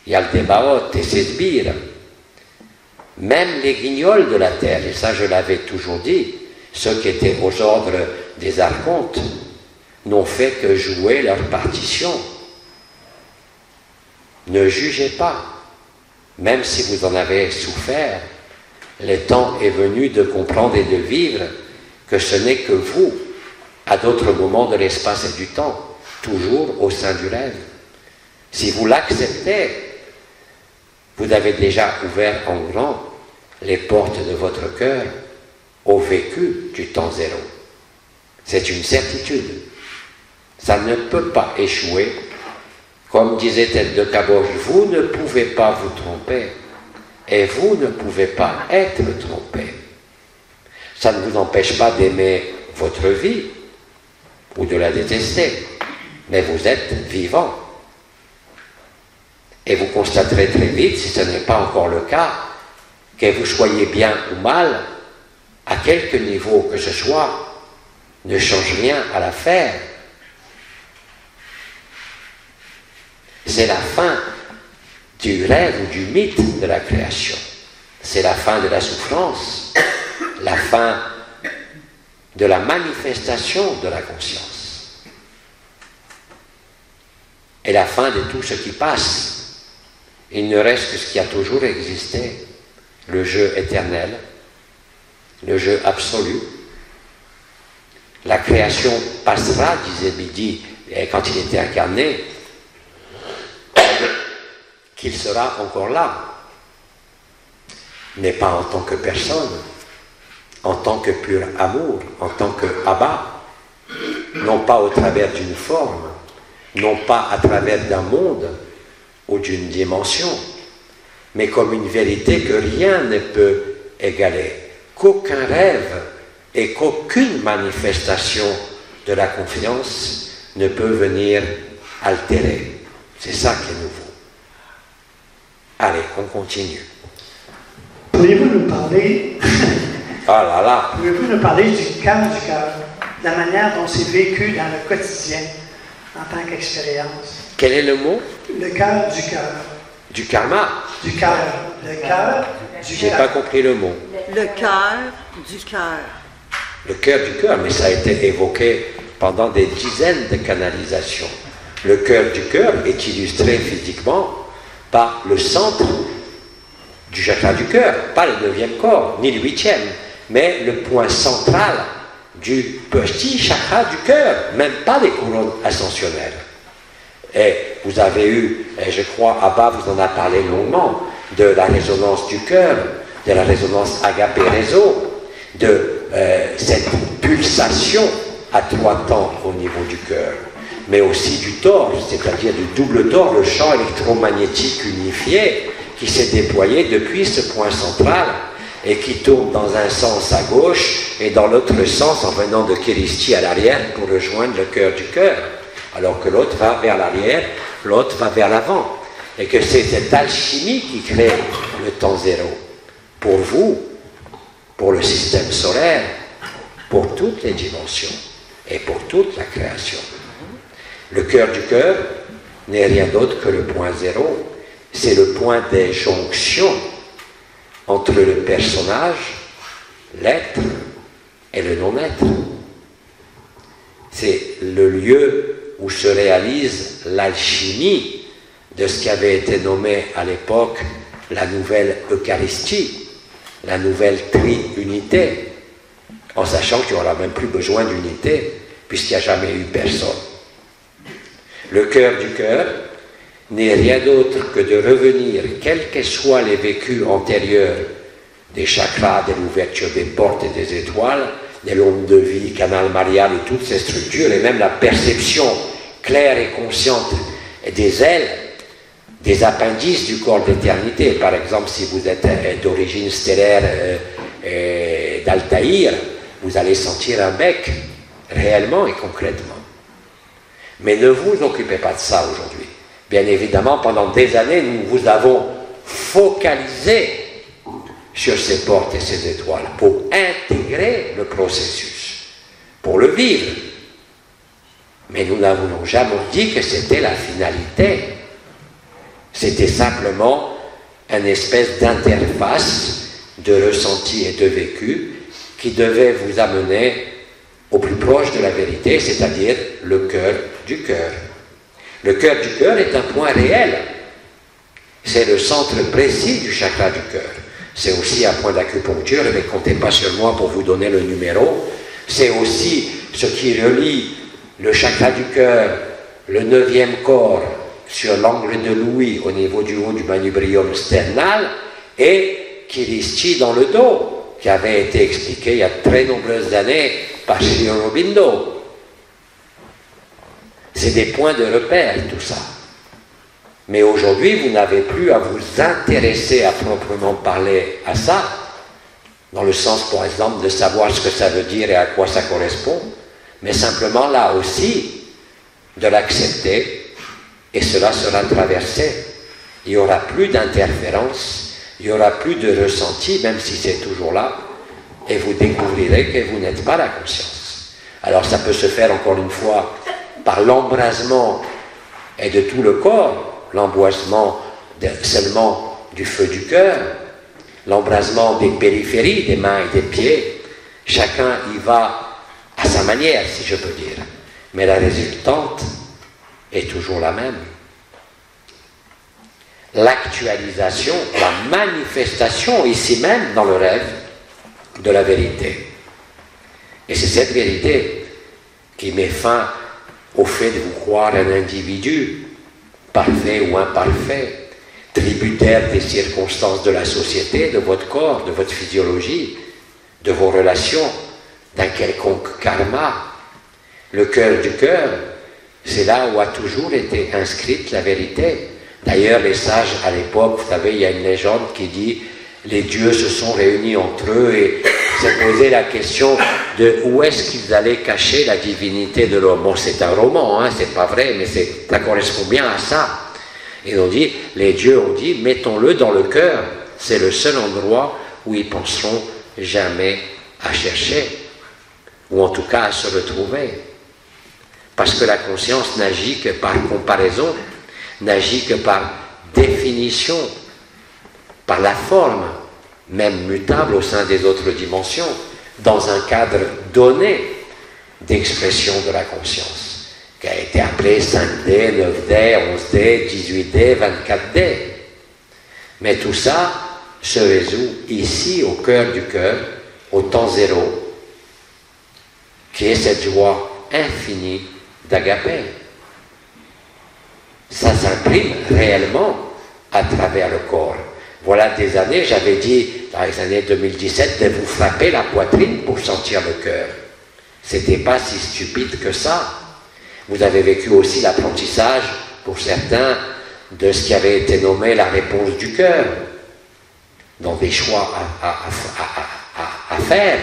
Yaldebaoth et ses sbires, même les guignols de la terre, et ça je l'avais toujours dit, ceux qui étaient aux ordres des archontes, n'ont fait que jouer leur partition. Ne jugez pas, même si vous en avez souffert, le temps est venu de comprendre et de vivre que ce n'est que vous, à d'autres moments de l'espace et du temps, toujours au sein du rêve. Si vous l'acceptez, vous avez déjà ouvert en grand les portes de votre cœur au vécu du temps zéro. C'est une certitude. Ça ne peut pas échouer. Comme disait Tête de Caboche, vous ne pouvez pas vous tromper et vous ne pouvez pas être trompé. Ça ne vous empêche pas d'aimer votre vie ou de la détester, mais vous êtes vivant. Et vous constaterez très vite, si ce n'est pas encore le cas, que vous soyez bien ou mal, à quelque niveau que ce soit, ne change rien à l'affaire. C'est la fin du rêve ou du mythe de la création. C'est la fin de la souffrance, la fin de la manifestation de la conscience. Et la fin de tout ce qui passe. Il ne reste que ce qui a toujours existé, le jeu éternel, le jeu absolu. La création passera, disait Midi, quand il était incarné, [coughs] qu'il sera encore là, mais pas en tant que personne, en tant que pur amour, en tant que Abba, non pas au travers d'une forme, non pas à travers d'un monde ou d'une dimension, mais comme une vérité que rien ne peut égaler, qu'aucun rêve et qu'aucune manifestation de la confiance ne peut venir altérer. C'est ça qui est nouveau. Allez, on continue. Pourriez-vous nous parler, [laughs] Ah là là, pourriez-vous nous parler du cœur du cœur, de la manière dont c'est vécu dans le quotidien? En tant qu'expérience? quel est le mot Le cœur du cœur, Du karma. du cœur, le cœur du J'ai cœur. pas compris le mot. Le cœur du cœur. Le cœur du cœur, mais ça a été évoqué pendant des dizaines de canalisations. Le cœur du cœur est illustré physiquement par le centre du chakra du cœur, pas le neuvième corps, ni le huitième, mais le point central du petit chakra du cœur, même pas des couronnes ascensionnelles. Et vous avez eu, et je crois, Abba vous en a parlé longuement, de la résonance du cœur, de la résonance agapé réseau, de euh, cette pulsation à trois temps au niveau du cœur, mais aussi du torse, c'est-à-dire du double torse, le champ électromagnétique unifié qui s'est déployé depuis ce point central et qui tourne dans un sens à gauche et dans l'autre sens en venant de Kiristi à l'arrière pour rejoindre le cœur du cœur, alors que l'autre va vers l'arrière, l'autre va vers l'avant, et que c'est cette alchimie qui crée le temps zéro. Pour vous, pour le système solaire, pour toutes les dimensions et pour toute la création. Le cœur du cœur n'est rien d'autre que le point zéro. C'est le point des jonctions entre le personnage, l'être et le non-être. C'est le lieu où se réalise l'alchimie de ce qui avait été nommé à l'époque la nouvelle Eucharistie, la nouvelle triunité, en sachant qu'il n'y aura même plus besoin d'unité, puisqu'il n'y a jamais eu personne. Le cœur du cœur n'est rien d'autre que de revenir, quels que soient les vécus antérieurs des chakras, de l'ouverture des portes et des étoiles, de l'onde de vie, canal marial et toutes ces structures, et même la perception claire et consciente des ailes, des appendices du corps d'éternité. Par exemple, si vous êtes euh, d'origine stellaire euh, euh, d'Altaïr, vous allez sentir un bec, réellement et concrètement. Mais ne vous occupez pas de ça aujourd'hui. Bien évidemment, pendant des années, nous vous avons focalisé sur ces portes et ces étoiles pour intégrer le processus, pour le vivre. Mais nous n'avons jamais dit que c'était la finalité. C'était simplement une espèce d'interface de ressenti et de vécu qui devait vous amener au plus proche de la vérité, c'est-à-dire le cœur du cœur. Le cœur du cœur est un point réel. C'est le centre précis du chakra du cœur. C'est aussi un point d'acupuncture, mais comptez pas sur moi pour vous donner le numéro. C'est aussi ce qui relie le chakra du cœur, le neuvième corps, sur l'angle de Louis au niveau du haut du manubrium sternal, et Kiristi dans le dos, qui avait été expliqué il y a très nombreuses années par Sri Aurobindo. C'est des points de repère, tout ça. Mais aujourd'hui, vous n'avez plus à vous intéresser à proprement parler à ça, dans le sens, par exemple, de savoir ce que ça veut dire et à quoi ça correspond, mais simplement là aussi de l'accepter, et cela sera traversé. Il n'y aura plus d'interférence, il n'y aura plus de ressenti, même si c'est toujours là, et vous découvrirez que vous n'êtes pas la conscience. Alors ça peut se faire encore une fois par l'embrasement et de tout le corps, l'embrasement seulement du feu du cœur, l'embrasement des périphéries, des mains et des pieds. Chacun y va à sa manière, si je peux dire. Mais la résultante est toujours la même. L'actualisation, la manifestation ici même dans le rêve de la vérité. Et c'est cette vérité qui met fin au fait de vous croire un individu, parfait ou imparfait, tributaire des circonstances de la société, de votre corps, de votre physiologie, de vos relations, d'un quelconque karma. Le cœur du cœur, c'est là où a toujours été inscrite la vérité. D'ailleurs, les sages à l'époque, vous savez, il y a une légende qui dit les dieux se sont réunis entre eux et s'est posé la question de où est-ce qu'ils allaient cacher la divinité de l'homme. Bon, c'est un roman, hein, c'est pas vrai, mais ça correspond bien à ça. Et on dit, les dieux ont dit, mettons-le dans le cœur. C'est le seul endroit où ils penseront jamais à chercher, ou en tout cas à se retrouver. Parce que la conscience n'agit que par comparaison, n'agit que par définition, par la forme, même mutable au sein des autres dimensions, dans un cadre donné d'expression de la conscience, qui a été appelé 5D, 9D, 11D, 18D, 24D. Mais tout ça se résout ici, au cœur du cœur, au temps zéro, qui est cette joie infinie d'agapé. Ça s'imprime réellement à travers le corps. Voilà des années, j'avais dit dans les années 2017 de vous frapper la poitrine pour sentir le cœur. C'était pas si stupide que ça. Vous avez vécu aussi l'apprentissage, pour certains, de ce qui avait été nommé la réponse du cœur, dans des choix à, à faire,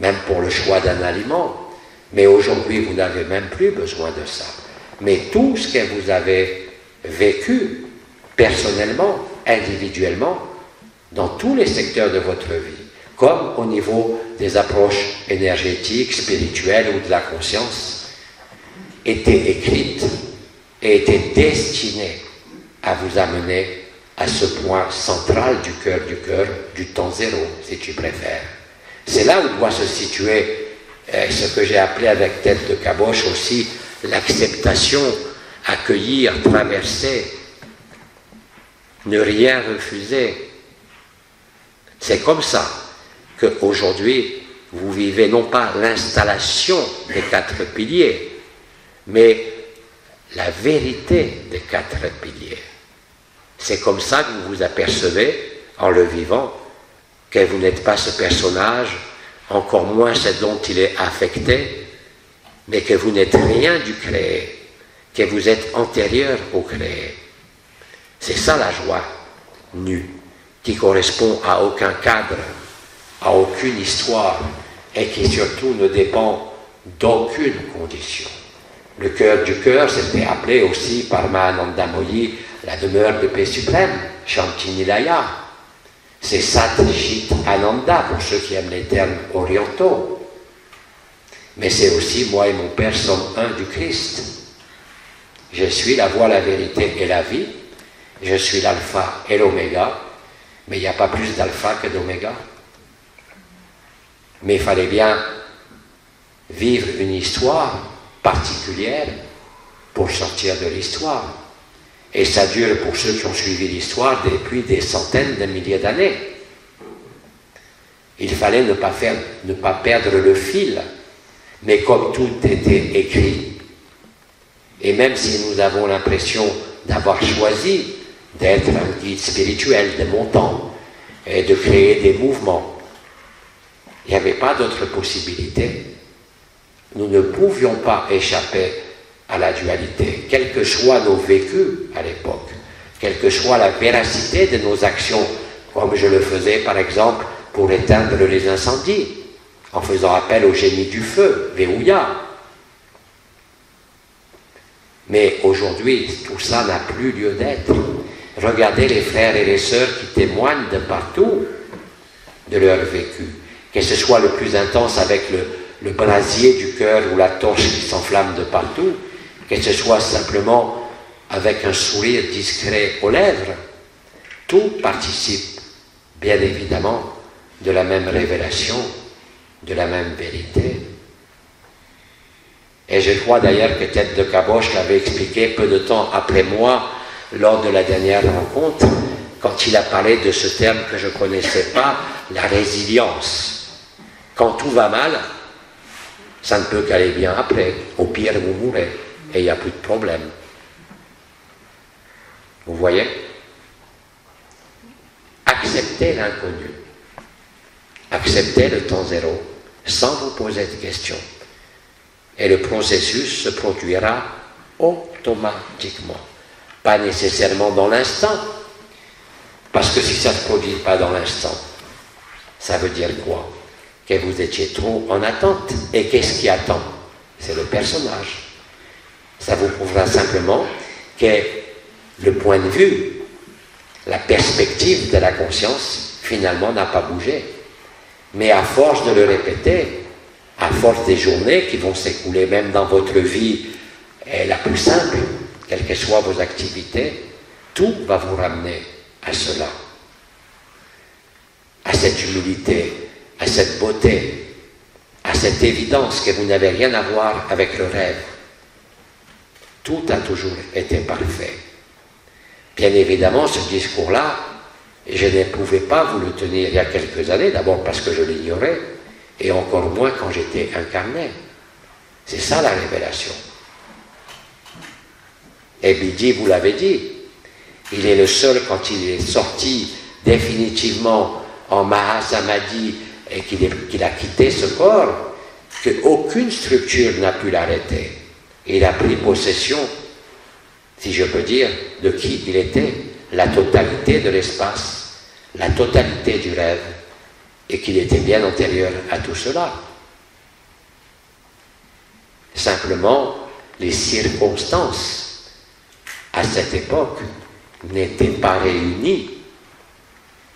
même pour le choix d'un aliment. Mais aujourd'hui, vous n'avez même plus besoin de ça. Mais tout ce que vous avez vécu personnellement, individuellement, dans tous les secteurs de votre vie, comme au niveau des approches énergétiques, spirituelles ou de la conscience, était écrite et était destinée à vous amener à ce point central du cœur du cœur, du temps zéro, si tu préfères. C'est là où doit se situer euh, ce que j'ai appelé avec tête de caboche aussi l'acceptation, accueillir, traverser, ne rien refuser. C'est comme ça qu'aujourd'hui, vous vivez non pas l'installation des quatre piliers, mais la vérité des quatre piliers. C'est comme ça que vous vous apercevez, en le vivant, que vous n'êtes pas ce personnage, encore moins ce dont il est affecté, mais que vous n'êtes rien du créé, que vous êtes antérieur au créé. C'est ça la joie nue, qui correspond à aucun cadre, à aucune histoire, et qui surtout ne dépend d'aucune condition. Le cœur du cœur, c'était appelé aussi par Mahananda Moyi la demeure de paix suprême, Shantinilaya. C'est Satyajit Ananda pour ceux qui aiment les termes orientaux. Mais c'est aussi moi et mon Père sommes un du Christ. Je suis la voie, la vérité et la vie. Je suis l'alpha et l'oméga. Mais il n'y a pas plus d'alpha que d'oméga. Mais il fallait bien vivre une histoire particulière pour sortir de l'histoire. Et ça dure pour ceux qui ont suivi l'histoire depuis des centaines de milliers d'années. Il fallait ne pas, faire, ne pas perdre le fil, mais comme tout était écrit, et même si nous avons l'impression d'avoir choisi d'être un guide spirituel de mon et de créer des mouvements, il n'y avait pas d'autre possibilité. Nous ne pouvions pas échapper à la dualité, quels que soient nos vécus à l'époque, quelle que soit la véracité de nos actions, comme je le faisais par exemple pour éteindre les incendies, en faisant appel au génie du feu, Véouya. Mais aujourd'hui, tout ça n'a plus lieu d'être. Regardez les frères et les sœurs qui témoignent de partout de leur vécu, que ce soit le plus intense avec le, brasier du cœur ou la torche qui s'enflamme de partout, que ce soit simplement avec un sourire discret aux lèvres, tout participe, bien évidemment, de la même révélation, de la même vérité. Et je crois d'ailleurs que Tête de Caboche l'avait expliqué peu de temps après moi, lors de la dernière rencontre, quand il a parlé de ce terme que je ne connaissais pas, la résilience. Quand tout va mal, ça ne peut qu'aller bien après. Au pire, vous mourrez et il n'y a plus de problème. Vous voyez? Acceptez l'inconnu. Acceptez le temps zéro sans vous poser de questions. Et le processus se produira automatiquement. Pas nécessairement dans l'instant. Parce que si ça ne se produit pas dans l'instant, ça veut dire quoi? Que vous étiez trop en attente. Et qu'est-ce qui attend? C'est le personnage. Ça vous prouvera simplement que le point de vue, la perspective de la conscience, finalement, n'a pas bougé. Mais à force de le répéter, à force des journées qui vont s'écouler même dans votre vie la plus simple, quelles que soient vos activités, tout va vous ramener à cela, à cette humilité, à cette beauté, à cette évidence que vous n'avez rien à voir avec le rêve, tout a toujours été parfait. Bien évidemment, ce discours-là, je ne pouvais pas vous le tenir il y a quelques années, d'abord parce que je l'ignorais, et encore moins quand j'étais incarné. C'est ça la révélation. Et Bidi, vous l'avez dit, il est le seul quand il est sorti définitivement en Mahasamadhi et qu'il a quitté ce corps, qu'aucune structure n'a pu l'arrêter. Il a pris possession, si je peux dire, de qui il était, la totalité de l'espace, la totalité du rêve, et qu'il était bien antérieur à tout cela. Simplement, les circonstances à cette époque n'étaient pas réunies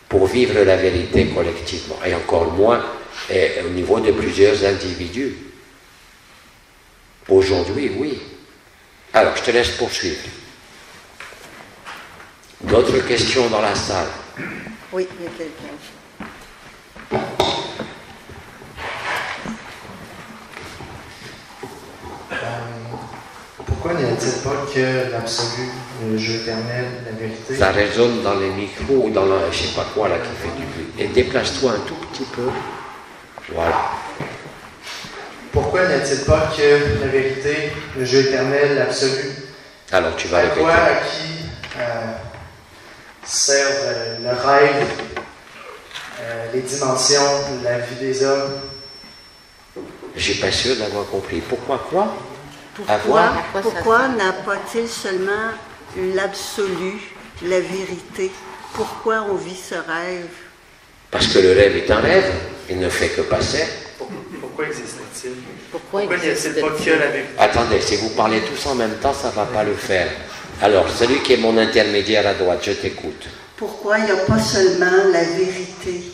pour vivre la vérité collectivement, et encore moins eh, au niveau de plusieurs individus. Aujourd'hui, oui. Alors, je te laisse poursuivre. D'autres questions dans la salle? Oui, il y a quelqu'un. Pourquoi n'y a-t-il pas que l'absolu, le jeu éternel, la vérité? Ça résonne dans les micros ou dans la, je sais pas quoi là qui fait du bruit. Et déplace-toi un tout petit peu. Voilà. Pourquoi n'y a-t-il pas que la vérité, le jeu éternel, l'absolu Alors tu vas À répéter. quoi, à qui euh, servent euh, le rêve, euh, les dimensions, la vie des hommes? Je suis pas sûr d'avoir compris. Pourquoi quoi? Pourquoi, pourquoi sert n'a pas-il seulement l'absolu, la vérité? Pourquoi on vit ce rêve? Parce que le rêve est un rêve. Il ne fait que passer. Pourquoi existe-t-il? Pourquoi, a-t-il pas existe que la vérité? Attendez, si vous parlez tous en même temps, ça ne va pas le faire. Alors, celui qui est mon intermédiaire à droite, je t'écoute. Pourquoi il n'y a pas seulement la vérité?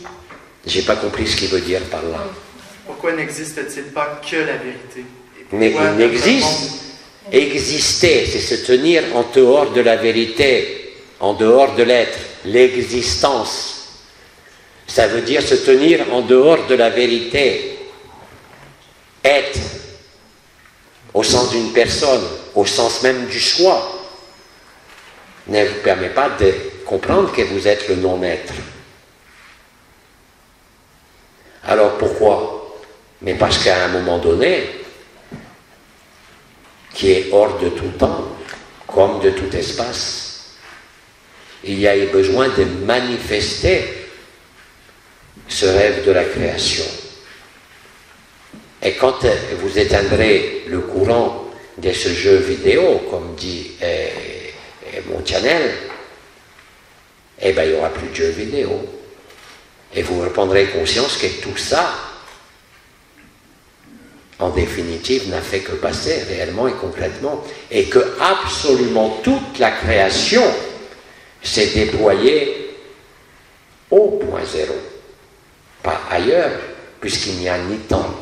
J'ai pas compris ce qu'il veut dire par là. pourquoi n'existe-t-il pas que la vérité? Mais il n'existe. Exister, c'est se tenir en dehors de la vérité, en dehors de l'être, l'existence. Ça veut dire se tenir en dehors de la vérité. Être, au sens d'une personne, au sens même du soi, ne vous permet pas de comprendre que vous êtes le non-être. Alors pourquoi? Mais parce qu'à un moment donné, qui est hors de tout temps, comme de tout espace, il y a eu besoin de manifester ce rêve de la création. Et quand euh, vous éteindrez le courant de ce jeu vidéo, comme dit euh, euh, Montianel, eh bien, il n'y aura plus de jeux vidéo. Et vous reprendrez conscience que tout ça, en définitive, n'a fait que passer réellement et concrètement. Et que absolument toute la création s'est déployée au point zéro. Pas ailleurs, puisqu'il n'y a ni temps,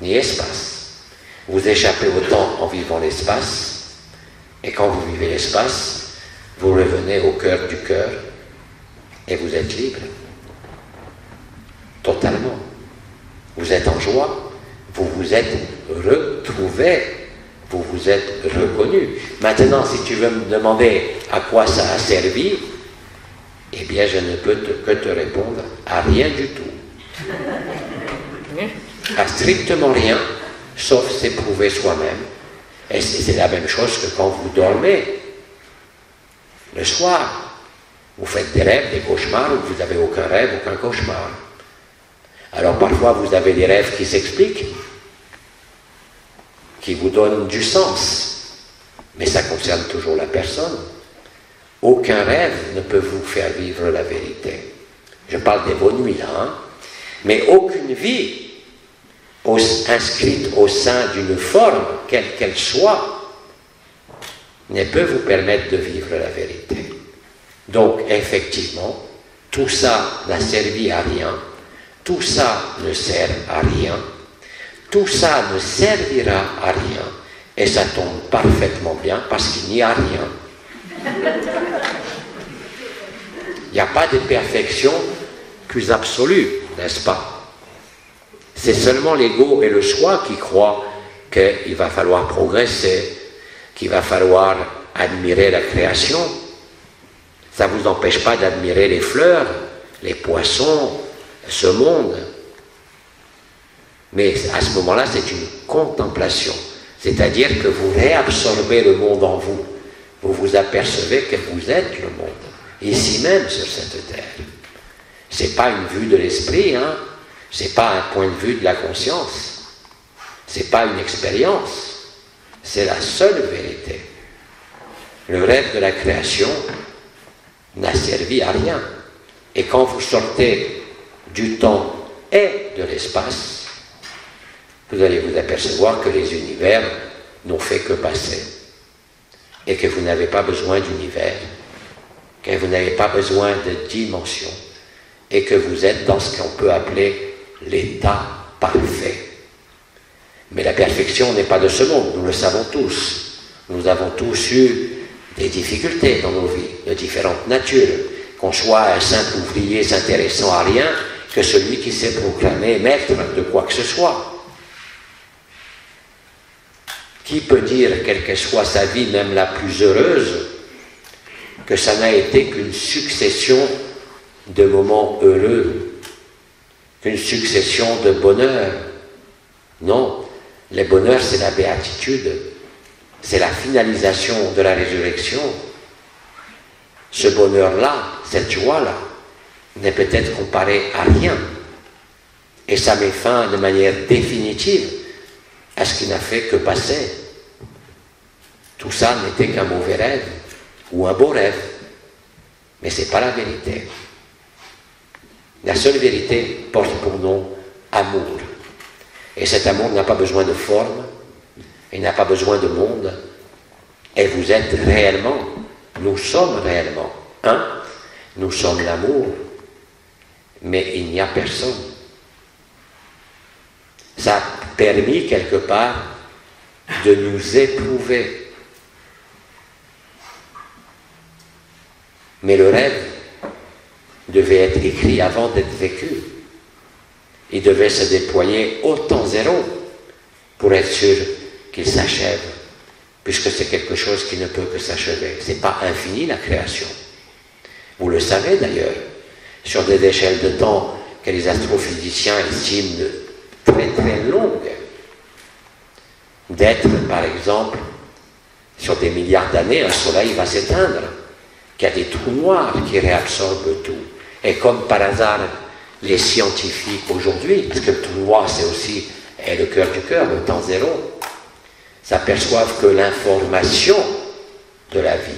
ni espace. Vous échappez au temps en vivant l'espace, et quand vous vivez l'espace, vous revenez au cœur du cœur, et vous êtes libre. Totalement. Vous êtes en joie, vous vous êtes retrouvé, vous vous êtes reconnu. Maintenant, si tu veux me demander à quoi ça a servi, eh bien, je ne peux te- que te répondre à rien du tout. [laughs] À strictement rien, sauf s'éprouver soi-même. Et c'est c'est la même chose que quand vous dormez. Le soir, vous faites des rêves, des cauchemars, ou vous n'avez aucun rêve, aucun cauchemar. Alors parfois, vous avez des rêves qui s'expliquent, qui vous donnent du sens, mais ça concerne toujours la personne. Aucun rêve ne peut vous faire vivre la vérité. Je parle des bonnes nuits là, hein. mais aucune vie inscrite au sein d'une forme, quelle qu'elle soit, ne peut vous permettre de vivre la vérité. Donc, effectivement, tout ça n'a servi à rien, tout ça ne sert à rien, tout ça ne servira à rien, et ça tombe parfaitement bien parce qu'il n'y a rien. Il n'y a pas de perfection plus absolue, n'est-ce pas? C'est seulement l'ego et le soi qui croient qu'il va falloir progresser, qu'il va falloir admirer la création. Ça ne vous empêche pas d'admirer les fleurs, les poissons, ce monde. Mais à ce moment-là, c'est une contemplation. C'est-à-dire que vous réabsorbez le monde en vous. Vous vous apercevez que vous êtes le monde, ici même sur cette terre. Ce n'est pas une vue de l'esprit, hein? ce n'est pas un point de vue de la conscience, ce n'est pas une expérience, c'est la seule vérité. Le rêve de la création n'a servi à rien. Et quand vous sortez du temps et de l'espace, vous allez vous apercevoir que les univers n'ont fait que passer. Et que vous n'avez pas besoin d'univers, que vous n'avez pas besoin de dimension, et que vous êtes dans ce qu'on peut appeler l'état parfait. Mais la perfection n'est pas de ce monde, nous le savons tous. Nous avons tous eu des difficultés dans nos vies, de différentes natures, qu'on soit un simple ouvrier s'intéressant à rien, que celui qui s'est proclamé maître de quoi que ce soit. Qui peut dire, quelle que soit sa vie, même la plus heureuse, que ça n'a été qu'une succession de moments heureux, qu'une succession de bonheur Non, le bonheur, c'est la béatitude, c'est la finalisation de la résurrection. Ce bonheur-là, cette joie-là, n'est peut-être comparé à rien. Et ça met fin de manière définitive à ce qui n'a fait que passer. Tout ça n'était qu'un mauvais rêve ou un beau rêve, mais ce n'est pas la vérité. La seule vérité porte pour nom amour. Et cet amour n'a pas besoin de forme, il n'a pas besoin de monde, et vous êtes réellement, nous sommes réellement un, nous sommes l'amour, mais il n'y a personne. Ça a permis quelque part de nous éprouver. Mais le rêve devait être écrit avant d'être vécu. Il devait se déployer au temps zéro pour être sûr qu'il s'achève, puisque c'est quelque chose qui ne peut que s'achever. Ce n'est pas infini la création. Vous le savez d'ailleurs, sur des échelles de temps que les astrophysiciens estiment très très longues, d'être par exemple sur des milliards d'années, un soleil va s'éteindre, qu'il y a des trous noirs qui réabsorbent tout. Et comme par hasard, les scientifiques aujourd'hui, parce que le trou noir c'est aussi le cœur du cœur, le temps zéro, s'aperçoivent que l'information de la vie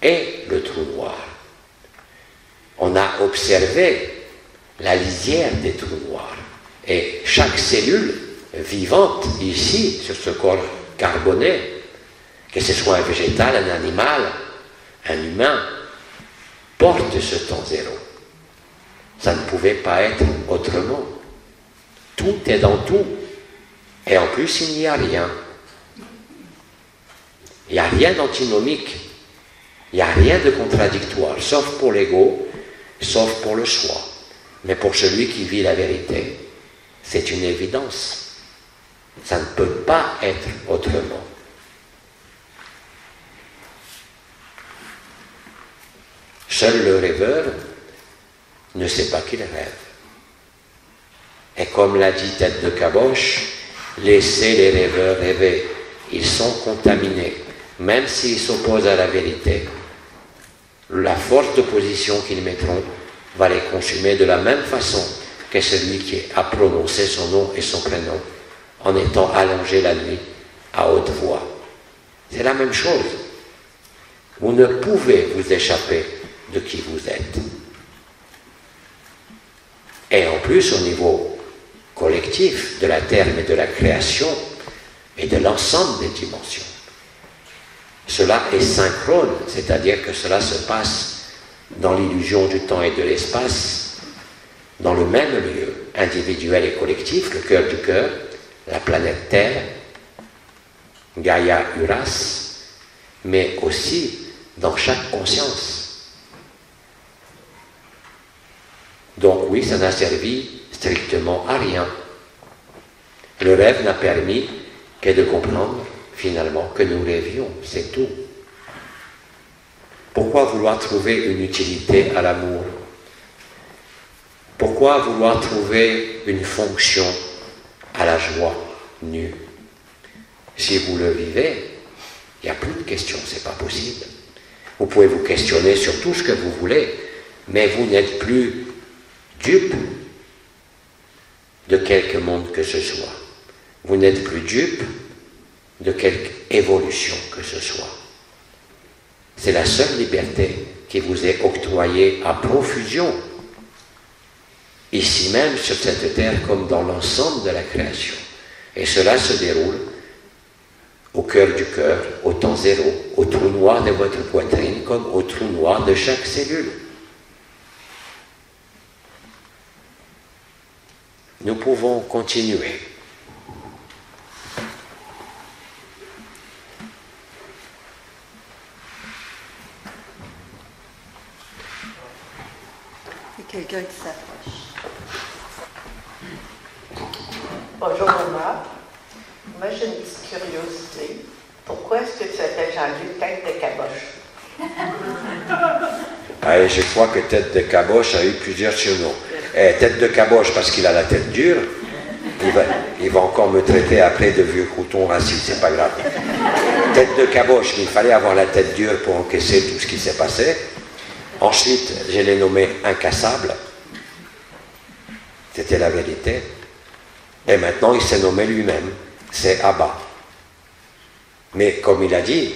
est le trou noir. On a observé la lisière des trous noirs. Et chaque cellule vivante ici, sur ce corps carboné, que ce soit un végétal, un animal, un humain, porte ce temps zéro. Ça ne pouvait pas être autrement. Tout est dans tout. Et en plus, il n'y a rien. Il n'y a rien d'antinomique. Il n'y a rien de contradictoire, sauf pour l'ego, sauf pour le choix. Mais pour celui qui vit la vérité, c'est une évidence. Ça ne peut pas être autrement. Seul le rêveur ne sait pas qu'il rêve. Et comme l'a dit Tête de Caboche, laissez les rêveurs rêver. Ils sont contaminés, même s'ils s'opposent à la vérité. La force d'opposition qu'ils mettront va les consumer de la même façon que celui qui a prononcé son nom et son prénom en étant allongé la nuit à haute voix. C'est la même chose. Vous ne pouvez vous échapper de qui vous êtes. Et en plus, au niveau collectif de la Terre, mais de la création et de l'ensemble des dimensions. Cela est synchrone, c'est-à-dire que cela se passe dans l'illusion du temps et de l'espace, dans le même lieu, individuel et collectif, le cœur du cœur, la planète Terre, Gaïa Uras, mais aussi dans chaque conscience. Donc oui, ça n'a servi strictement à rien. Le rêve n'a permis que de comprendre finalement que nous rêvions, c'est tout. Pourquoi vouloir trouver une utilité à l'amour? Pourquoi vouloir trouver une fonction à la joie nue? Si vous le vivez, il n'y a plus de questions, c'est pas possible. Vous pouvez vous questionner sur tout ce que vous voulez, mais vous n'êtes plus dupe de quelque monde que ce soit. Vous n'êtes plus dupe de quelque évolution que ce soit. C'est la seule liberté qui vous est octroyée à profusion, ici même sur cette terre comme dans l'ensemble de la création. Et cela se déroule au cœur du cœur, au temps zéro, au trou noir de votre poitrine comme au trou noir de chaque cellule. Nous pouvons continuer. Quelqu'un qui s'approche. Bonjour Omar. Moi j'ai une petite curiosité. Pourquoi est-ce que tu appelles Jean-Luc tête de caboche? Ah, [laughs] je crois que Tête de Caboche a eu plusieurs surnoms. Eh, tête de Caboche parce qu'il a la tête dure. Il va, il va encore me traiter après de vieux crouton raciste, c'est pas grave. Tête de Caboche, mais il fallait avoir la tête dure pour encaisser tout ce qui s'est passé. Ensuite, je l'ai nommé incassable. C'était la vérité. Et maintenant, il s'est nommé lui-même. C'est Abba. Mais comme il a dit,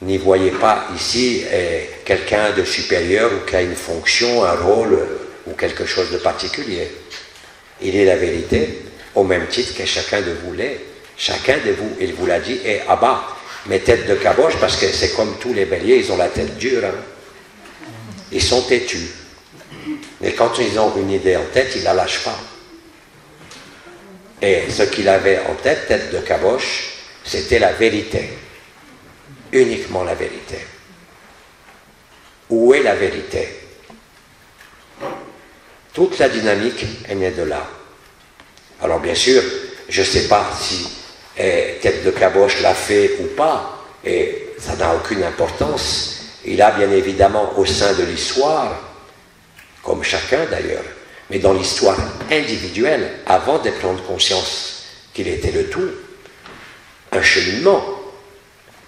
n'y voyez pas ici eh, quelqu'un de supérieur ou qui a une fonction, un rôle ou quelque chose de particulier. Il est la vérité, au même titre que chacun de vous l'est. Chacun de vous, il vous l'a dit, est Abba. Mais tête de caboche, parce que c'est comme tous les béliers, ils ont la tête dure. hein. Ils sont têtus. Mais quand ils ont une idée en tête, ils la lâchent pas. Et ce qu'il avait en tête, tête de caboche, c'était la vérité. Uniquement la vérité. Où est la vérité? Toute la dynamique est née de là. Alors bien sûr, je ne sais pas si eh, Tête de Caboche l'a fait ou pas, et ça n'a aucune importance. Il a bien évidemment au sein de l'histoire, comme chacun d'ailleurs, mais dans l'histoire individuelle, avant de prendre conscience qu'il était le tout, un cheminement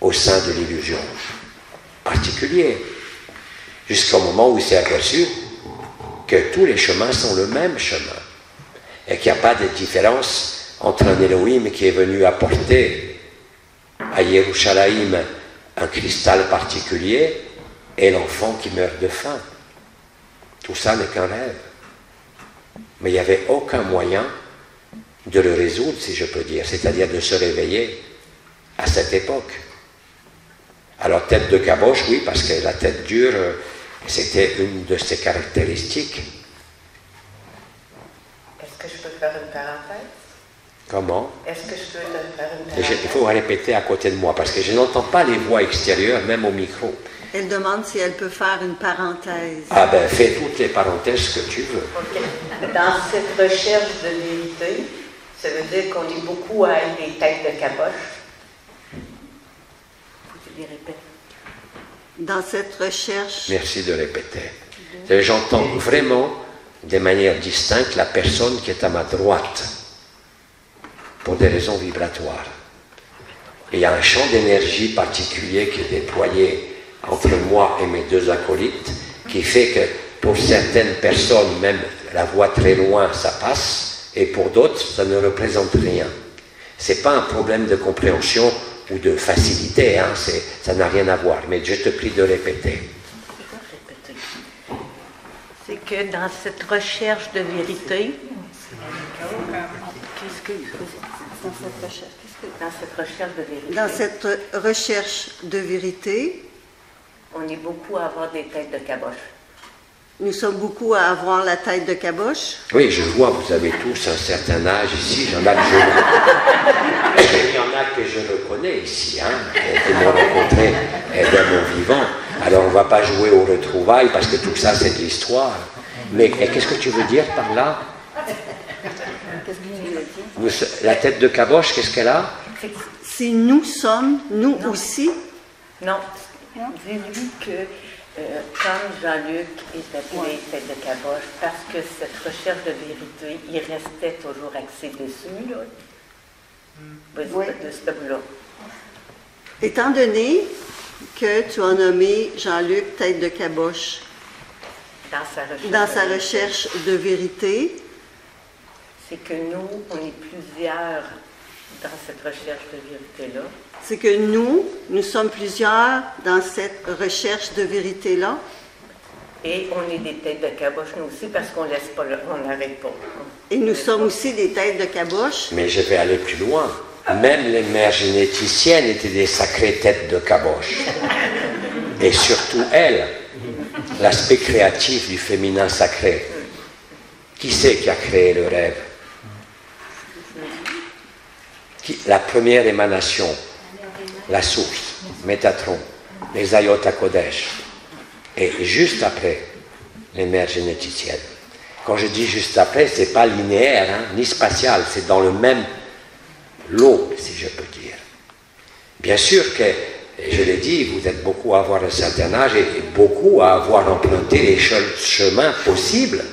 au sein de l'illusion particulier, jusqu'au moment où il s'est aperçu que tous les chemins sont le même chemin et qu'il n'y a pas de différence entre un Elohim qui est venu apporter à Yerushalayim un cristal particulier et l'enfant qui meurt de faim. Tout ça n'est qu'un rêve. Mais il n'y avait aucun moyen de le résoudre, si je peux dire, c'est-à-dire de se réveiller à cette époque. Alors tête de caboche, oui, parce que la tête dure, c'était une de ses caractéristiques. Est-ce que je peux faire une parenthèse? Comment? Est-ce que je peux te faire une je- Il parenthèse? faut répéter à côté de moi, parce que je n'entends pas les voix extérieures, même au micro. Elle demande si elle peut faire une parenthèse. Ah ben, fais toutes les parenthèses que tu veux. Dans cette recherche de vérité, ça veut dire qu'on est beaucoup à être des têtes de caboche. Tu les répètes. Dans cette recherche, Merci de répéter. Et J'entends vraiment de manière distincte la personne qui est à ma droite, pour des raisons vibratoires. Et il y a un champ d'énergie particulier qui est déployé entre moi et mes deux acolytes, qui fait que pour certaines personnes, même la voix très loin, ça passe, et pour d'autres, ça ne représente rien. C'est pas un problème de compréhension ou de facilité, hein, ça n'a rien à voir. Mais je te prie de répéter. C'est que dans cette recherche de vérité, qu'est-ce que dans cette recherche, qu'est-ce que- dans cette recherche de vérité, dans cette recherche de vérité, on est beaucoup à avoir des têtes de caboche. nous sommes beaucoup à avoir la tête de caboche. Oui, je vois, vous avez tous un certain âge ici. J'en ai que je... [laughs] Il y en a que je reconnais ici, hein, qui m'ont rencontré eh, dans mon vivant. Alors, on ne va pas jouer aux retrouvailles parce que tout ça, c'est de l'histoire. Mais eh, qu'est-ce que tu veux dire par là? La tête de caboche, qu'est-ce qu'elle a? Si nous sommes, nous aussi, Non, dis-lui que euh, comme Jean-Luc est appelé tête de caboche, parce que cette recherche de vérité, il restait toujours axé dessus, là. Vas-y, Oui. de ce tableau. étant donné que tu as nommé Jean-Luc tête de caboche Dans sa recherche. dans de sa vérité, recherche de vérité, C'est que nous, on est plusieurs dans cette recherche de vérité-là. C'est que nous, nous sommes plusieurs dans cette recherche de vérité-là. Et on est des têtes de caboche, nous aussi, parce qu'on laisse pas, le- on n'arrête pas. Et nous sommes aussi des têtes de caboche. Mais je vais aller plus loin. Même les mères généticiennes étaient des sacrées têtes de caboche. Et surtout elles, l'aspect créatif du féminin sacré. Qui c'est qui a créé le rêve? Qui- La première émanation, la source, Métatron, les Ayot Kodesh. Et juste après, les mères généticiennes. Quand je dis juste après, c'est pas linéaire, hein, ni spatial, c'est dans le même lot, si je peux dire. Bien sûr que, je l'ai dit, vous êtes beaucoup à avoir un certain âge et beaucoup à avoir emprunté les che- chemins possibles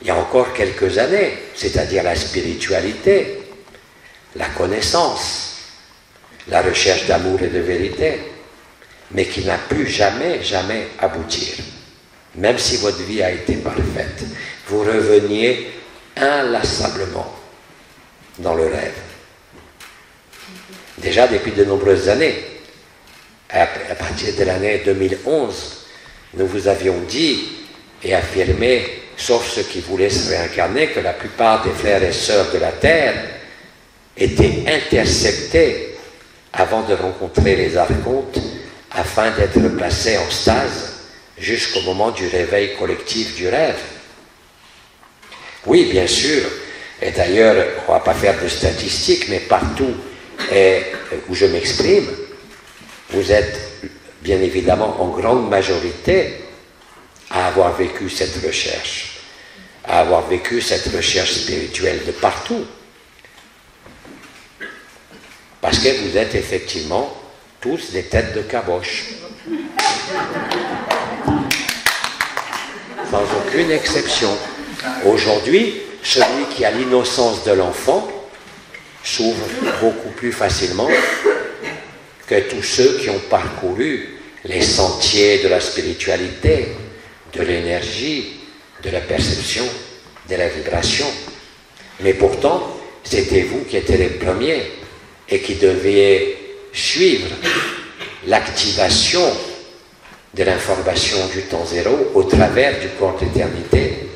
il y a encore quelques années, c'est-à-dire la spiritualité, la connaissance, la recherche d'amour et de vérité, mais qui n'a pu jamais, jamais aboutir. Même si votre vie a été parfaite, vous reveniez inlassablement dans le rêve. Déjà depuis de nombreuses années, à, partir de l'année 2011, nous vous avions dit et affirmé, sauf ceux qui voulaient se réincarner, que la plupart des frères et sœurs de la Terre étaient interceptés avant de rencontrer les archontes afin d'être placés en stase jusqu'au moment du réveil collectif du rêve. Oui, bien sûr, Et d'ailleurs, on ne va pas faire de statistiques, mais partout où je m'exprime, vous êtes bien évidemment en grande majorité à avoir vécu cette recherche, à avoir vécu cette recherche spirituelle de partout. Parce que vous êtes effectivement tous des têtes de caboche. Sans aucune exception. Aujourd'hui, celui qui a l'innocence de l'enfant s'ouvre beaucoup plus facilement que tous ceux qui ont parcouru les sentiers de la spiritualité, de l'énergie, de la perception, de la vibration. Mais pourtant, c'était vous qui étiez les premiers et qui deviez suivre l'activation de l'information du temps zéro au travers du corps d'éternité,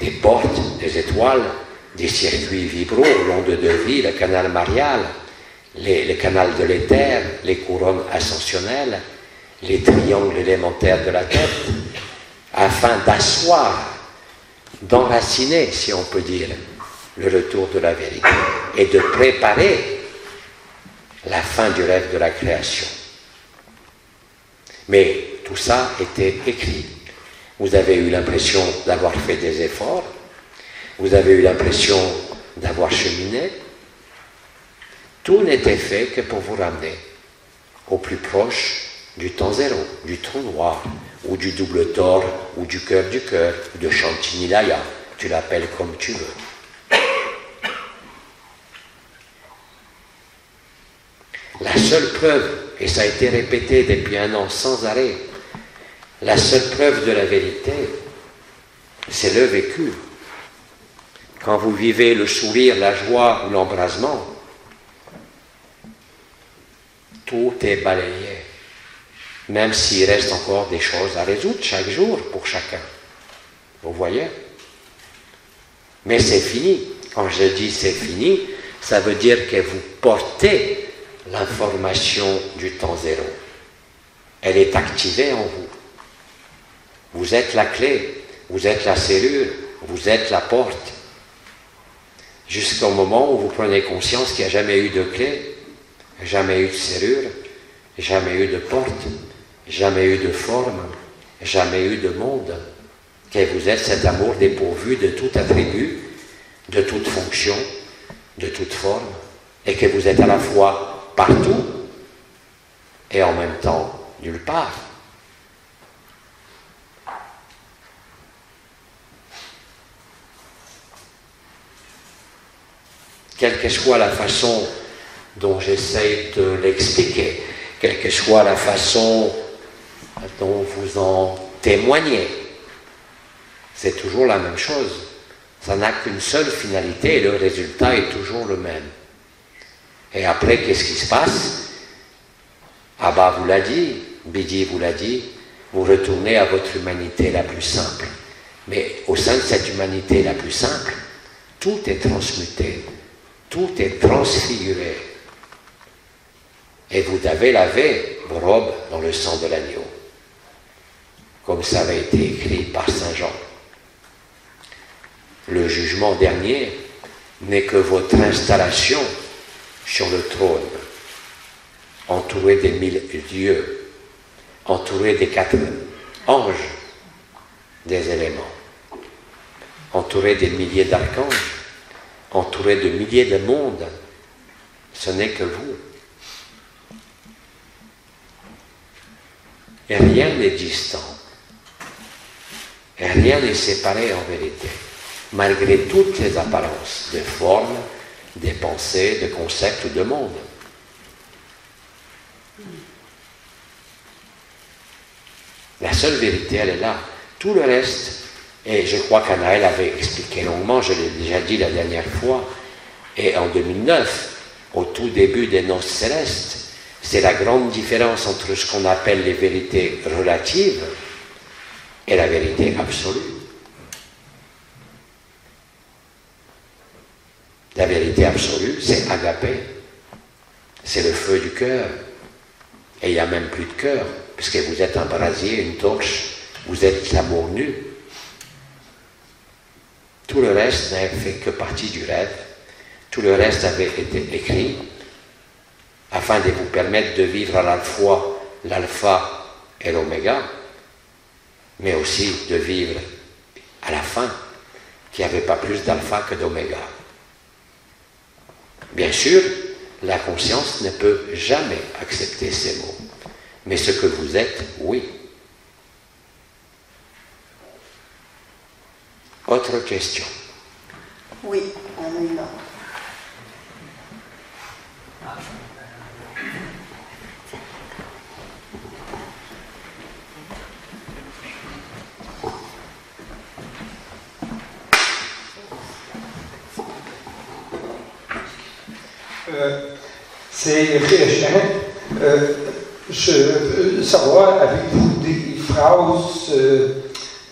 des portes, des étoiles, des circuits vibraux, l'onde de vie, le canal marial, les, le canal de l'éther, les couronnes ascensionnelles, les triangles élémentaires de la tête, afin d'asseoir, d'enraciner, si on peut dire, le retour de la vérité et de préparer la fin du rêve de la création. Mais tout ça était écrit. Vous avez eu l'impression d'avoir fait des efforts, vous avez eu l'impression d'avoir cheminé. Tout n'était fait que pour vous ramener au plus proche du temps zéro, du trou noir, ou du double tort, ou du cœur du cœur, de Chantinilaya, tu l'appelles comme tu veux. La seule preuve, et ça a été répété depuis un an sans arrêt, la seule preuve de la vérité, c'est le vécu. Quand vous vivez le sourire, la joie ou l'embrasement, tout est balayé, même s'il reste encore des choses à résoudre chaque jour pour chacun. Vous voyez? Mais c'est fini. Quand je dis c'est fini, ça veut dire que vous portez l'information du temps zéro. Elle est activée en vous. Vous êtes la clé, vous êtes la cellule, vous êtes la porte. Jusqu'au moment où vous prenez conscience qu'il n'y a jamais eu de clé, jamais eu de cellule, jamais eu de porte, jamais eu de forme, jamais eu de monde. Que vous êtes cet amour dépourvu de tout attribut, de toute fonction, de toute forme, et que vous êtes à la fois partout et en même temps nulle part. quelle que soit la façon dont j'essaye de l'expliquer, quelle que soit la façon dont vous en témoignez, c'est toujours la même chose. Ça n'a qu'une seule finalité et le résultat est toujours le même. Et après, qu'est-ce qui se passe? Abba vous l'a dit, Bidi vous l'a dit, vous retournez à votre humanité la plus simple. Mais au sein de cette humanité la plus simple, tout est transmuté, tout est transfiguré. Et vous avez lavé vos robes dans le sang de l'agneau, comme ça avait été écrit par Saint Jean. Le jugement dernier n'est que votre installation sur le trône, entouré des mille dieux, entouré des quatre anges des éléments, entouré des milliers d'archanges, entouré de milliers de mondes. Ce n'est que vous. Et rien n'est distant. Et rien n'est séparé en vérité, malgré toutes les apparences de formes, des pensées, de concepts ou de monde. La seule vérité, elle est là. Tout le reste, et je crois qu'Anaël avait expliqué longuement, je l'ai déjà dit la dernière fois, et en 2009, au tout début des noces célestes, c'est la grande différence entre ce qu'on appelle les vérités relatives et la vérité absolue. La vérité absolue, c'est agapé. C'est le feu du cœur. Et il n'y a même plus de cœur, puisque vous êtes un brasier, une torche, vous êtes l'amour nu. Tout le reste n'a fait que partie du rêve. Tout le reste avait été écrit afin de vous permettre de vivre à la fois l'alpha et l'oméga, mais aussi de vivre à la fin qu'il n'y avait pas plus d'alpha que d'oméga. Bien sûr, la conscience ne peut jamais accepter ces mots, mais ce que vous êtes, oui. Autre question. Oui, on a une c'est Régent. Euh, je veux savoir, avez-vous des phrases euh,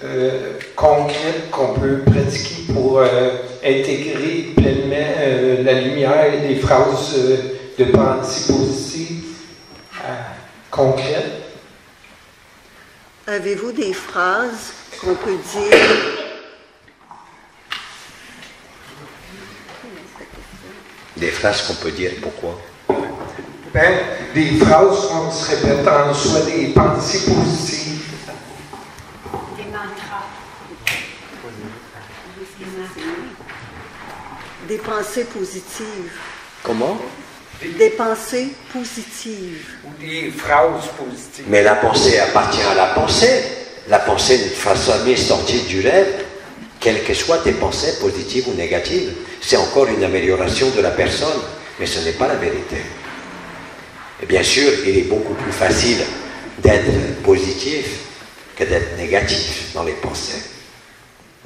euh, concrètes qu'on peut pratiquer pour euh, intégrer pleinement euh, la lumière et des phrases euh, de pensée positive euh, concrètes? Avez-vous des phrases qu'on peut dire Des phrases qu'on peut dire pourquoi Ben, des phrases qu'on se répète en soi, des pensées positives. Des mantras. des pensées positives? Comment? Des pensées positives. Ou des phrases positives. Mais la pensée appartient à la pensée. La pensée ne fera jamais sortir du rêve, quelles que soient tes pensées positives ou négatives. C'est encore une amélioration de la personne, mais ce n'est pas la vérité. Et bien sûr, il est beaucoup plus facile d'être positif que d'être négatif dans les pensées.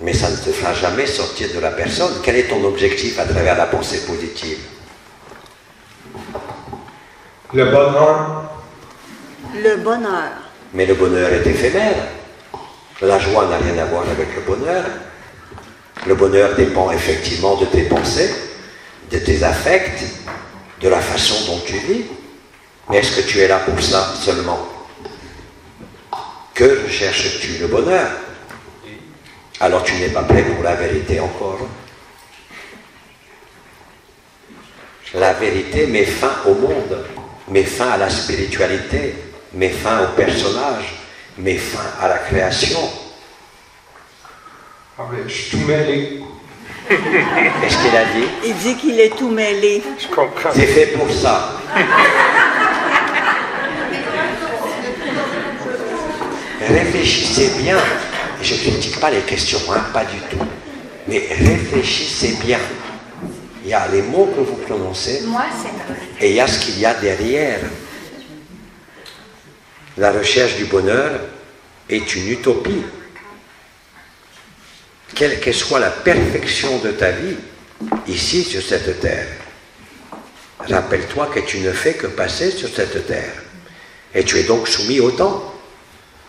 Mais ça ne te fera jamais sortir de la personne. Quel est ton objectif à travers la pensée positive? Le bonheur, Le bonheur. Mais le bonheur est éphémère. La joie n'a rien à voir avec le bonheur. Le bonheur dépend effectivement de tes pensées, de tes affects, de la façon dont tu vis. Mais est-ce que tu es là pour ça seulement? Que recherches-tu le bonheur? Alors tu n'es pas prêt pour la vérité encore. La vérité met fin au monde, met fin à la spiritualité, met fin au personnage, met fin à la création. Ah ben, je suis tout mêlé. [laughs] Qu'est-ce qu'il a dit Il dit qu'il est tout mêlé. Je comprends. C'est fait pour ça. Réfléchissez bien. Je ne critique pas les questions, hein, pas du tout. Mais réfléchissez bien. Il y a les mots que vous prononcez Moi, c'est et il y a ce qu'il y a derrière. La recherche du bonheur est une utopie. Quelle que soit la perfection de ta vie, ici sur cette terre, rappelle-toi que tu ne fais que passer sur cette terre. Et tu es donc soumis au temps.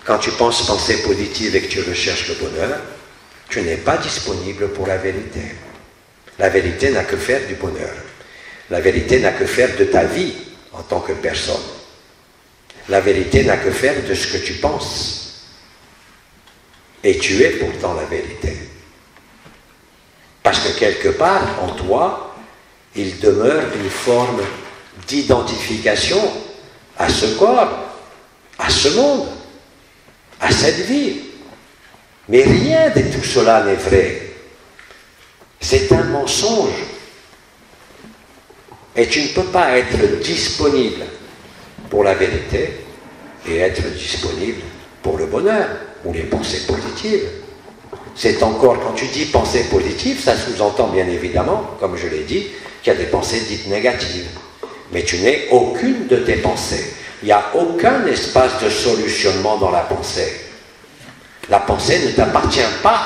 Quand tu penses pensée positive et que tu recherches le bonheur, tu n'es pas disponible pour la vérité. La vérité n'a que faire du bonheur. La vérité n'a que faire de ta vie en tant que personne. La vérité n'a que faire de ce que tu penses. Et tu es pourtant la vérité. Parce que quelque part en toi, il demeure une forme d'identification à ce corps, à ce monde, à cette vie. Mais rien de tout cela n'est vrai. C'est un mensonge. Et tu ne peux pas être disponible pour la vérité et être disponible pour le bonheur ou les pensées positives. C'est encore, quand tu dis pensée positive, ça sous-entend bien évidemment, comme je l'ai dit, qu'il y a des pensées dites négatives. Mais tu n'es aucune de tes pensées. Il n'y a aucun espace de solutionnement dans la pensée. La pensée ne t'appartient pas.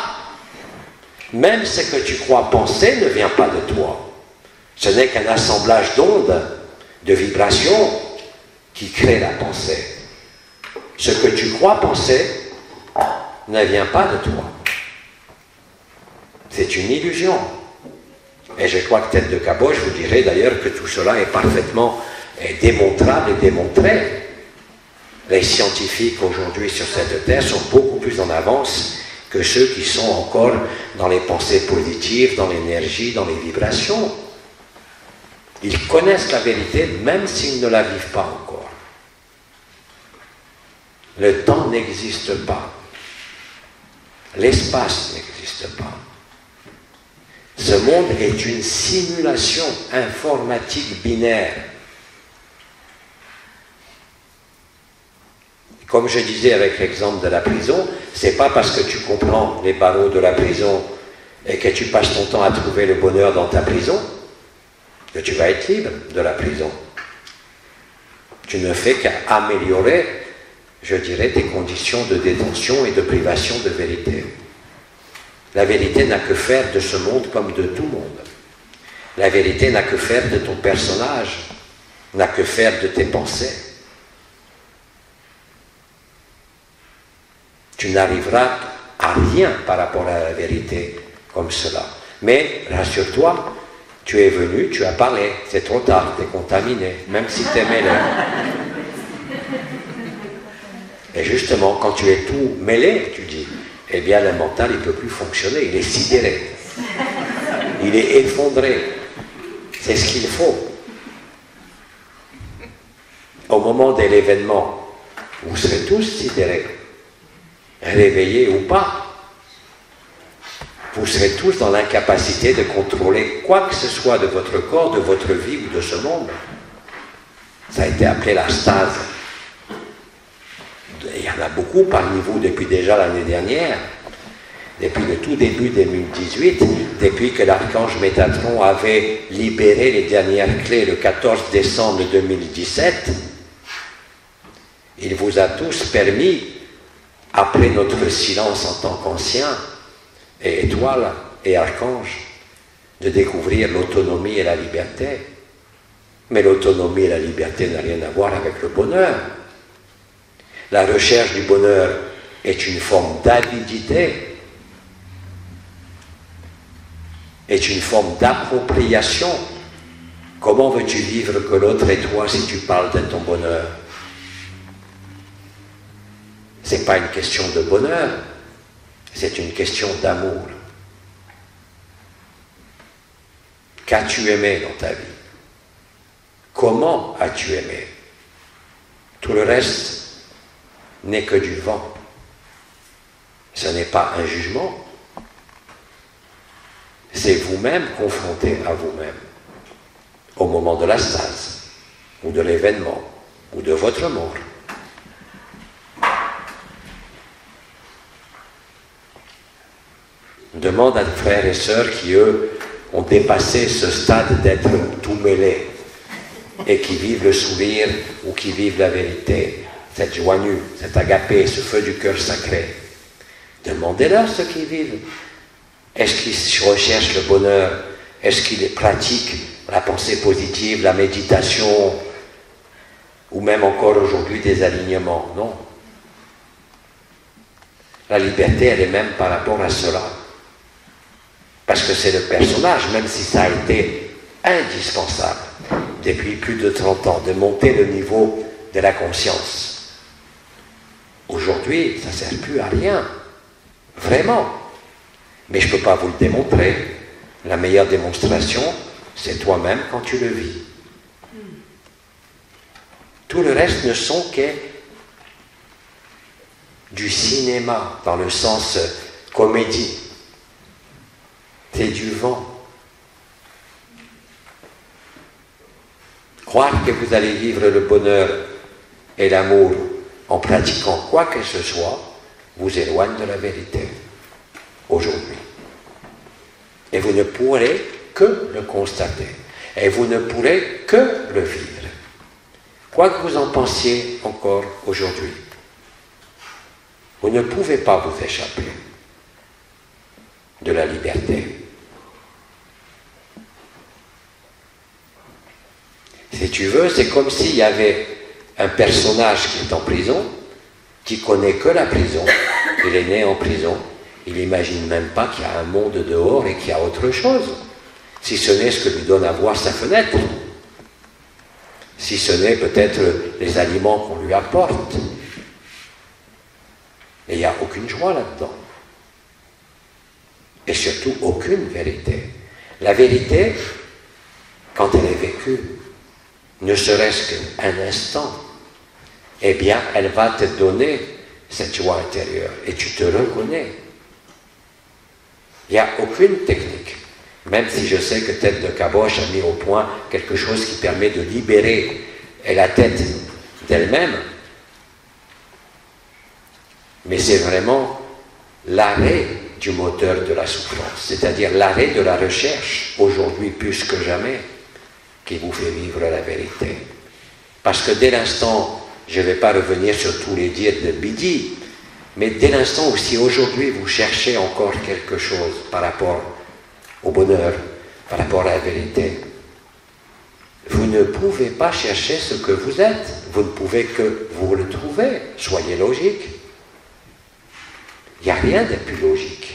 Même ce que tu crois penser ne vient pas de toi. Ce n'est qu'un assemblage d'ondes, de vibrations qui crée la pensée. Ce que tu crois penser ne vient pas de toi. C'est une illusion. Et je crois que tête de cabot, je vous dirais d'ailleurs que tout cela est parfaitement démontrable et démontré. Les scientifiques aujourd'hui sur cette terre sont beaucoup plus en avance que ceux qui sont encore dans les pensées positives, dans l'énergie, dans les vibrations. Ils connaissent la vérité même s'ils ne la vivent pas encore. Le temps n'existe pas. L'espace n'existe pas. Ce monde est une simulation informatique binaire. Comme je disais avec l'exemple de la prison, c'est pas parce que tu comprends les barreaux de la prison et que tu passes ton temps à trouver le bonheur dans ta prison que tu vas être libre de la prison. Tu ne fais qu'améliorer, je dirais, tes conditions de détention et de privation de vérité. La vérité n'a que faire de ce monde comme de tout monde. La vérité n'a que faire de ton personnage, n'a que faire de tes pensées. Tu n'arriveras à rien par rapport à la vérité comme cela. Mais rassure-toi, tu es venu, tu as parlé, c'est trop tard, tu es contaminé, même si tu es mêlé. Et justement, quand tu es tout mêlé, tu dis, eh bien le mental, ne peut plus fonctionner, il est sidéré. Il est effondré. C'est ce qu'il faut. Au moment de l'événement, vous serez tous sidérés, réveillés ou pas. Vous serez tous dans l'incapacité de contrôler quoi que ce soit de votre corps, de votre vie ou de ce monde. Ça a été appelé la stase. Il y en a beaucoup parmi vous depuis déjà l'année dernière, depuis le tout début 2018, depuis que l'archange Métatron avait libéré les dernières clés le 14 décembre 2017. Il vous a tous permis, après notre silence en tant qu'anciens, et étoiles et archanges, de découvrir l'autonomie et la liberté. Mais l'autonomie et la liberté n'ont rien à voir avec le bonheur. La recherche du bonheur est une forme d'avidité, est une forme d'appropriation. Comment veux-tu vivre que l'autre et toi si tu parles de ton bonheur? Ce n'est pas une question de bonheur, c'est une question d'amour. Qu'as-tu aimé dans ta vie? Comment as-tu aimé? Tout le reste n'est que du vent. Ce n'est pas un jugement. C'est vous-même confronté à vous-même au moment de la stase, ou de l'événement, ou de votre mort. demande à des frères et sœurs qui, eux, ont dépassé ce stade d'être tout mêlés et qui vivent le sourire ou qui vivent la vérité, cette joie nue, cet agapé, ce feu du cœur sacré. Demandez-leur ce qu'ils vivent. Est-ce qu'ils recherchent le bonheur? Est-ce qu'ils pratiquent la pensée positive, la méditation ou même encore aujourd'hui des alignements? Non. La liberté, elle est même par rapport à cela. Parce que c'est le personnage, même si ça a été indispensable depuis plus de 30 ans, de monter le niveau de la conscience. Aujourd'hui, ça ne sert plus à rien. Vraiment. Mais je ne peux pas vous le démontrer. La meilleure démonstration, c'est toi-même quand tu le vis. Tout le reste ne sont que du cinéma, dans le sens comédie. C'est du vent. Croire que vous allez vivre le bonheur et l'amour en pratiquant quoi que ce soit vous éloigne de la vérité aujourd'hui. Et vous ne pourrez que le constater. Et vous ne pourrez que le vivre. Quoi que vous en pensiez encore aujourd'hui, vous ne pouvez pas vous échapper de la liberté. Si tu veux, c'est comme s'il y avait un personnage qui est en prison, qui connaît que la prison, il est né en prison, il n'imagine même pas qu'il y a un monde dehors et qu'il y a autre chose, si ce n'est ce que lui donne à voir sa fenêtre, si ce n'est peut-être les aliments qu'on lui apporte. Et il n'y a aucune joie là-dedans. surtout aucune vérité. La vérité, quand elle est vécue, ne serait-ce qu'un instant, eh bien, elle va te donner cette joie intérieure et tu te reconnais. Il n'y a aucune technique, même si je sais que Tête de Caboche a mis au point quelque chose qui permet de libérer la tête d'elle-même, mais c'est vraiment l'arrêt du moteur de la souffrance, c'est-à-dire l'arrêt de la recherche, aujourd'hui plus que jamais, qui vous fait vivre la vérité. Parce que dès l'instant, je ne vais pas revenir sur tous les dires de Bidi, mais dès l'instant où si aujourd'hui vous cherchez encore quelque chose par rapport au bonheur, par rapport à la vérité, vous ne pouvez pas chercher ce que vous êtes, vous ne pouvez que vous le trouver, soyez logique. Il n'y a rien de plus logique.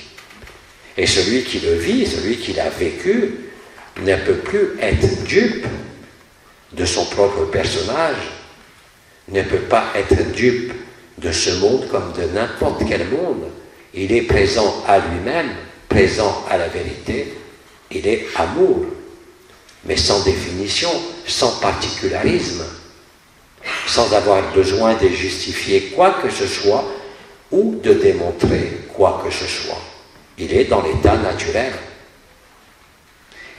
Et celui qui le vit, celui qui l'a vécu, ne peut plus être dupe de son propre personnage, ne peut pas être dupe de ce monde comme de n'importe quel monde. Il est présent à lui-même, présent à la vérité, il est amour, mais sans définition, sans particularisme, sans avoir besoin de justifier quoi que ce soit ou de démontrer quoi que ce soit. Il est dans l'état naturel.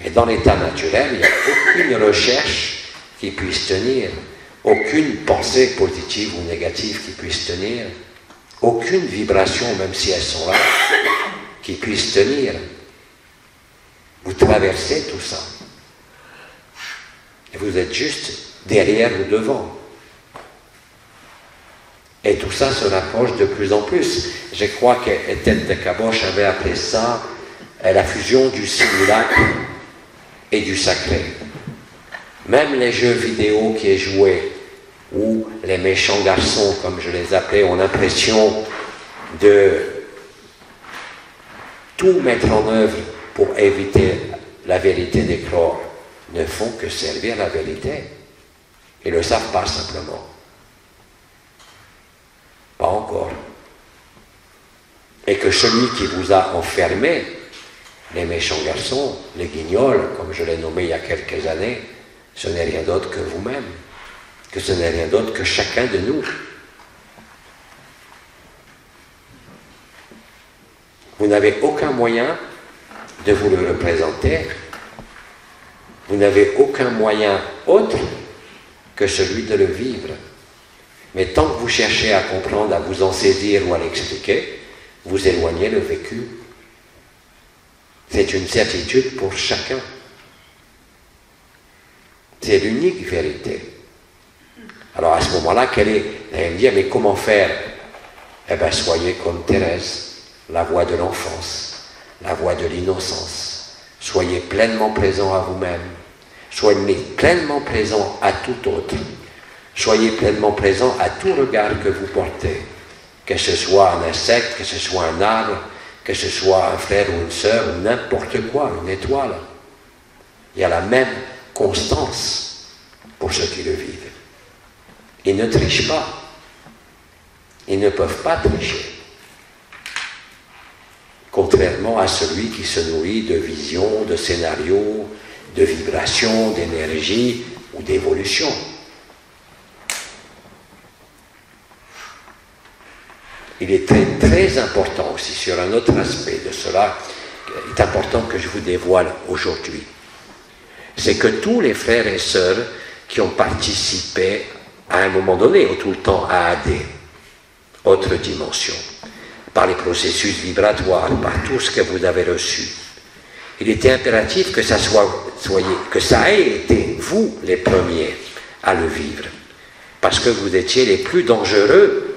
Et dans l'état naturel, il n'y a aucune recherche qui puisse tenir, aucune pensée positive ou négative qui puisse tenir, aucune vibration, même si elles sont là, qui puisse tenir. Vous traversez tout ça. Et vous êtes juste derrière ou devant. Et tout ça se rapproche de plus en plus. Je crois qu'Étienne de Caboche avait appelé ça la fusion du simulacre et du sacré. Même les jeux vidéo qui est joué, où les méchants garçons, comme je les appelais, ont l'impression de tout mettre en œuvre pour éviter la vérité d'éclore, ne font que servir la vérité. Ils ne le savent pas simplement. Pas encore. Et que celui qui vous a enfermé, les méchants garçons, les guignols, comme je l'ai nommé il y a quelques années, ce n'est rien d'autre que vous-même, que ce n'est rien d'autre que chacun de nous. Vous n'avez aucun moyen de vous le représenter. Vous n'avez aucun moyen autre que celui de le vivre. Mais tant que vous cherchez à comprendre, à vous en saisir ou à l'expliquer, vous éloignez le vécu. C'est une certitude pour chacun. C'est l'unique vérité. Alors à ce moment-là, quelle est allez me dire, mais comment faire? Eh bien, soyez comme Thérèse, la voix de l'enfance, la voix de l'innocence. Soyez pleinement présent à vous-même. Soyez pleinement présent à tout autre. Soyez pleinement présent à tout regard que vous portez, que ce soit un insecte, que ce soit un arbre, que ce soit un frère ou une sœur, ou n'importe quoi, une étoile. Il y a la même constance pour ceux qui le vivent. Ils ne trichent pas. Ils ne peuvent pas tricher. Contrairement à celui qui se nourrit de visions, de scénarios, de vibrations, d'énergie ou d'évolution. Il est très, très important aussi sur un autre aspect de cela, il est important que je vous dévoile aujourd'hui. C'est que tous les frères et sœurs qui ont participé à un moment donné, ou tout le temps à AD, autre dimension, par les processus vibratoires, par tout ce que vous avez reçu, il était impératif que ça, soit, soyez, que ça ait été vous les premiers à le vivre, parce que vous étiez les plus dangereux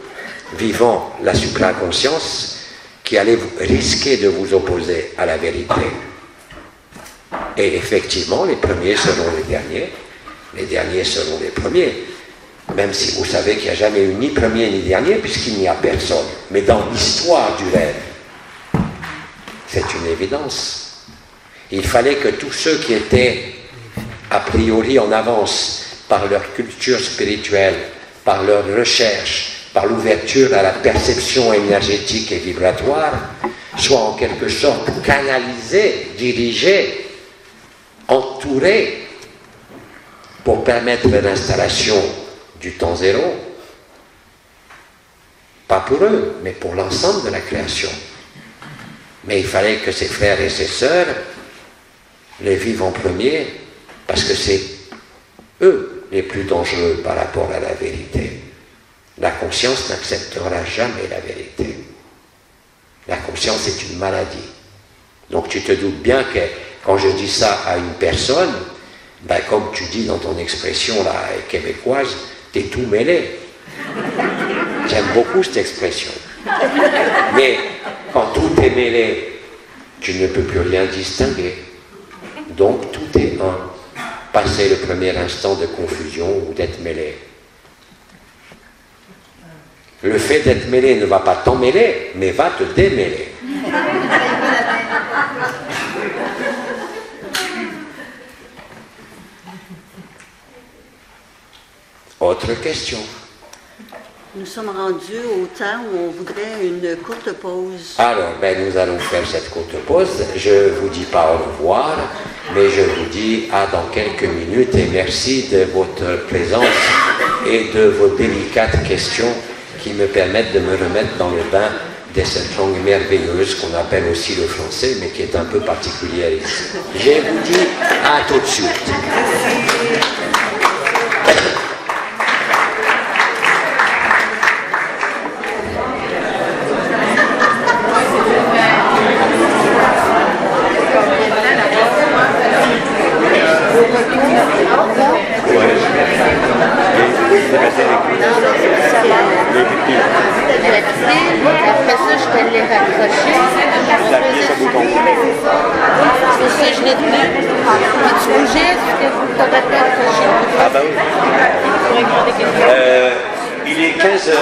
vivant la supraconscience qui allait risquer de vous opposer à la vérité. Et effectivement, les premiers seront les derniers, les derniers seront les premiers, même si vous savez qu'il n'y a jamais eu ni premier ni dernier, puisqu'il n'y a personne. Mais dans l'histoire du rêve, c'est une évidence. Il fallait que tous ceux qui étaient a priori en avance par leur culture spirituelle, par leur recherche, par l'ouverture à la perception énergétique et vibratoire, soit en quelque sorte canalisé, dirigé, entouré pour permettre l'installation du temps zéro, pas pour eux, mais pour l'ensemble de la création. Mais il fallait que ses frères et ses sœurs les vivent en premier, parce que c'est eux les plus dangereux par rapport à la vérité. La conscience n'acceptera jamais la vérité. La conscience est une maladie. Donc tu te doutes bien que quand je dis ça à une personne, ben, comme tu dis dans ton expression là, québécoise, tout mêlé. J'aime beaucoup cette expression. Mais quand tout est mêlé, tu ne peux plus rien distinguer. Donc tout est un. Passer le premier instant de confusion ou d'être mêlé. Le fait d'être mêlé ne va pas t'emmêler, mais va te démêler. Autre question. Nous sommes rendus au temps où on voudrait une courte pause. Alors, ben, nous allons faire cette courte pause. Je ne vous dis pas au revoir, mais je vous dis à dans quelques minutes et merci de votre présence et de vos délicates questions qui me permettent de me remettre dans le bain de cette langue merveilleuse qu'on appelle aussi le français, mais qui est un peu particulière ici. Je vous dis à tout de suite. ce que vous ah, ben euh, il est 15 h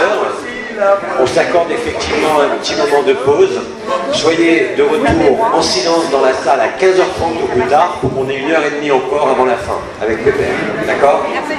on s'accorde effectivement un petit moment de pause. Soyez de retour en silence dans la salle à 15h30 au plus tard pour qu'on ait une heure et demie encore avant la fin avec Pépère. D'accord? Merci.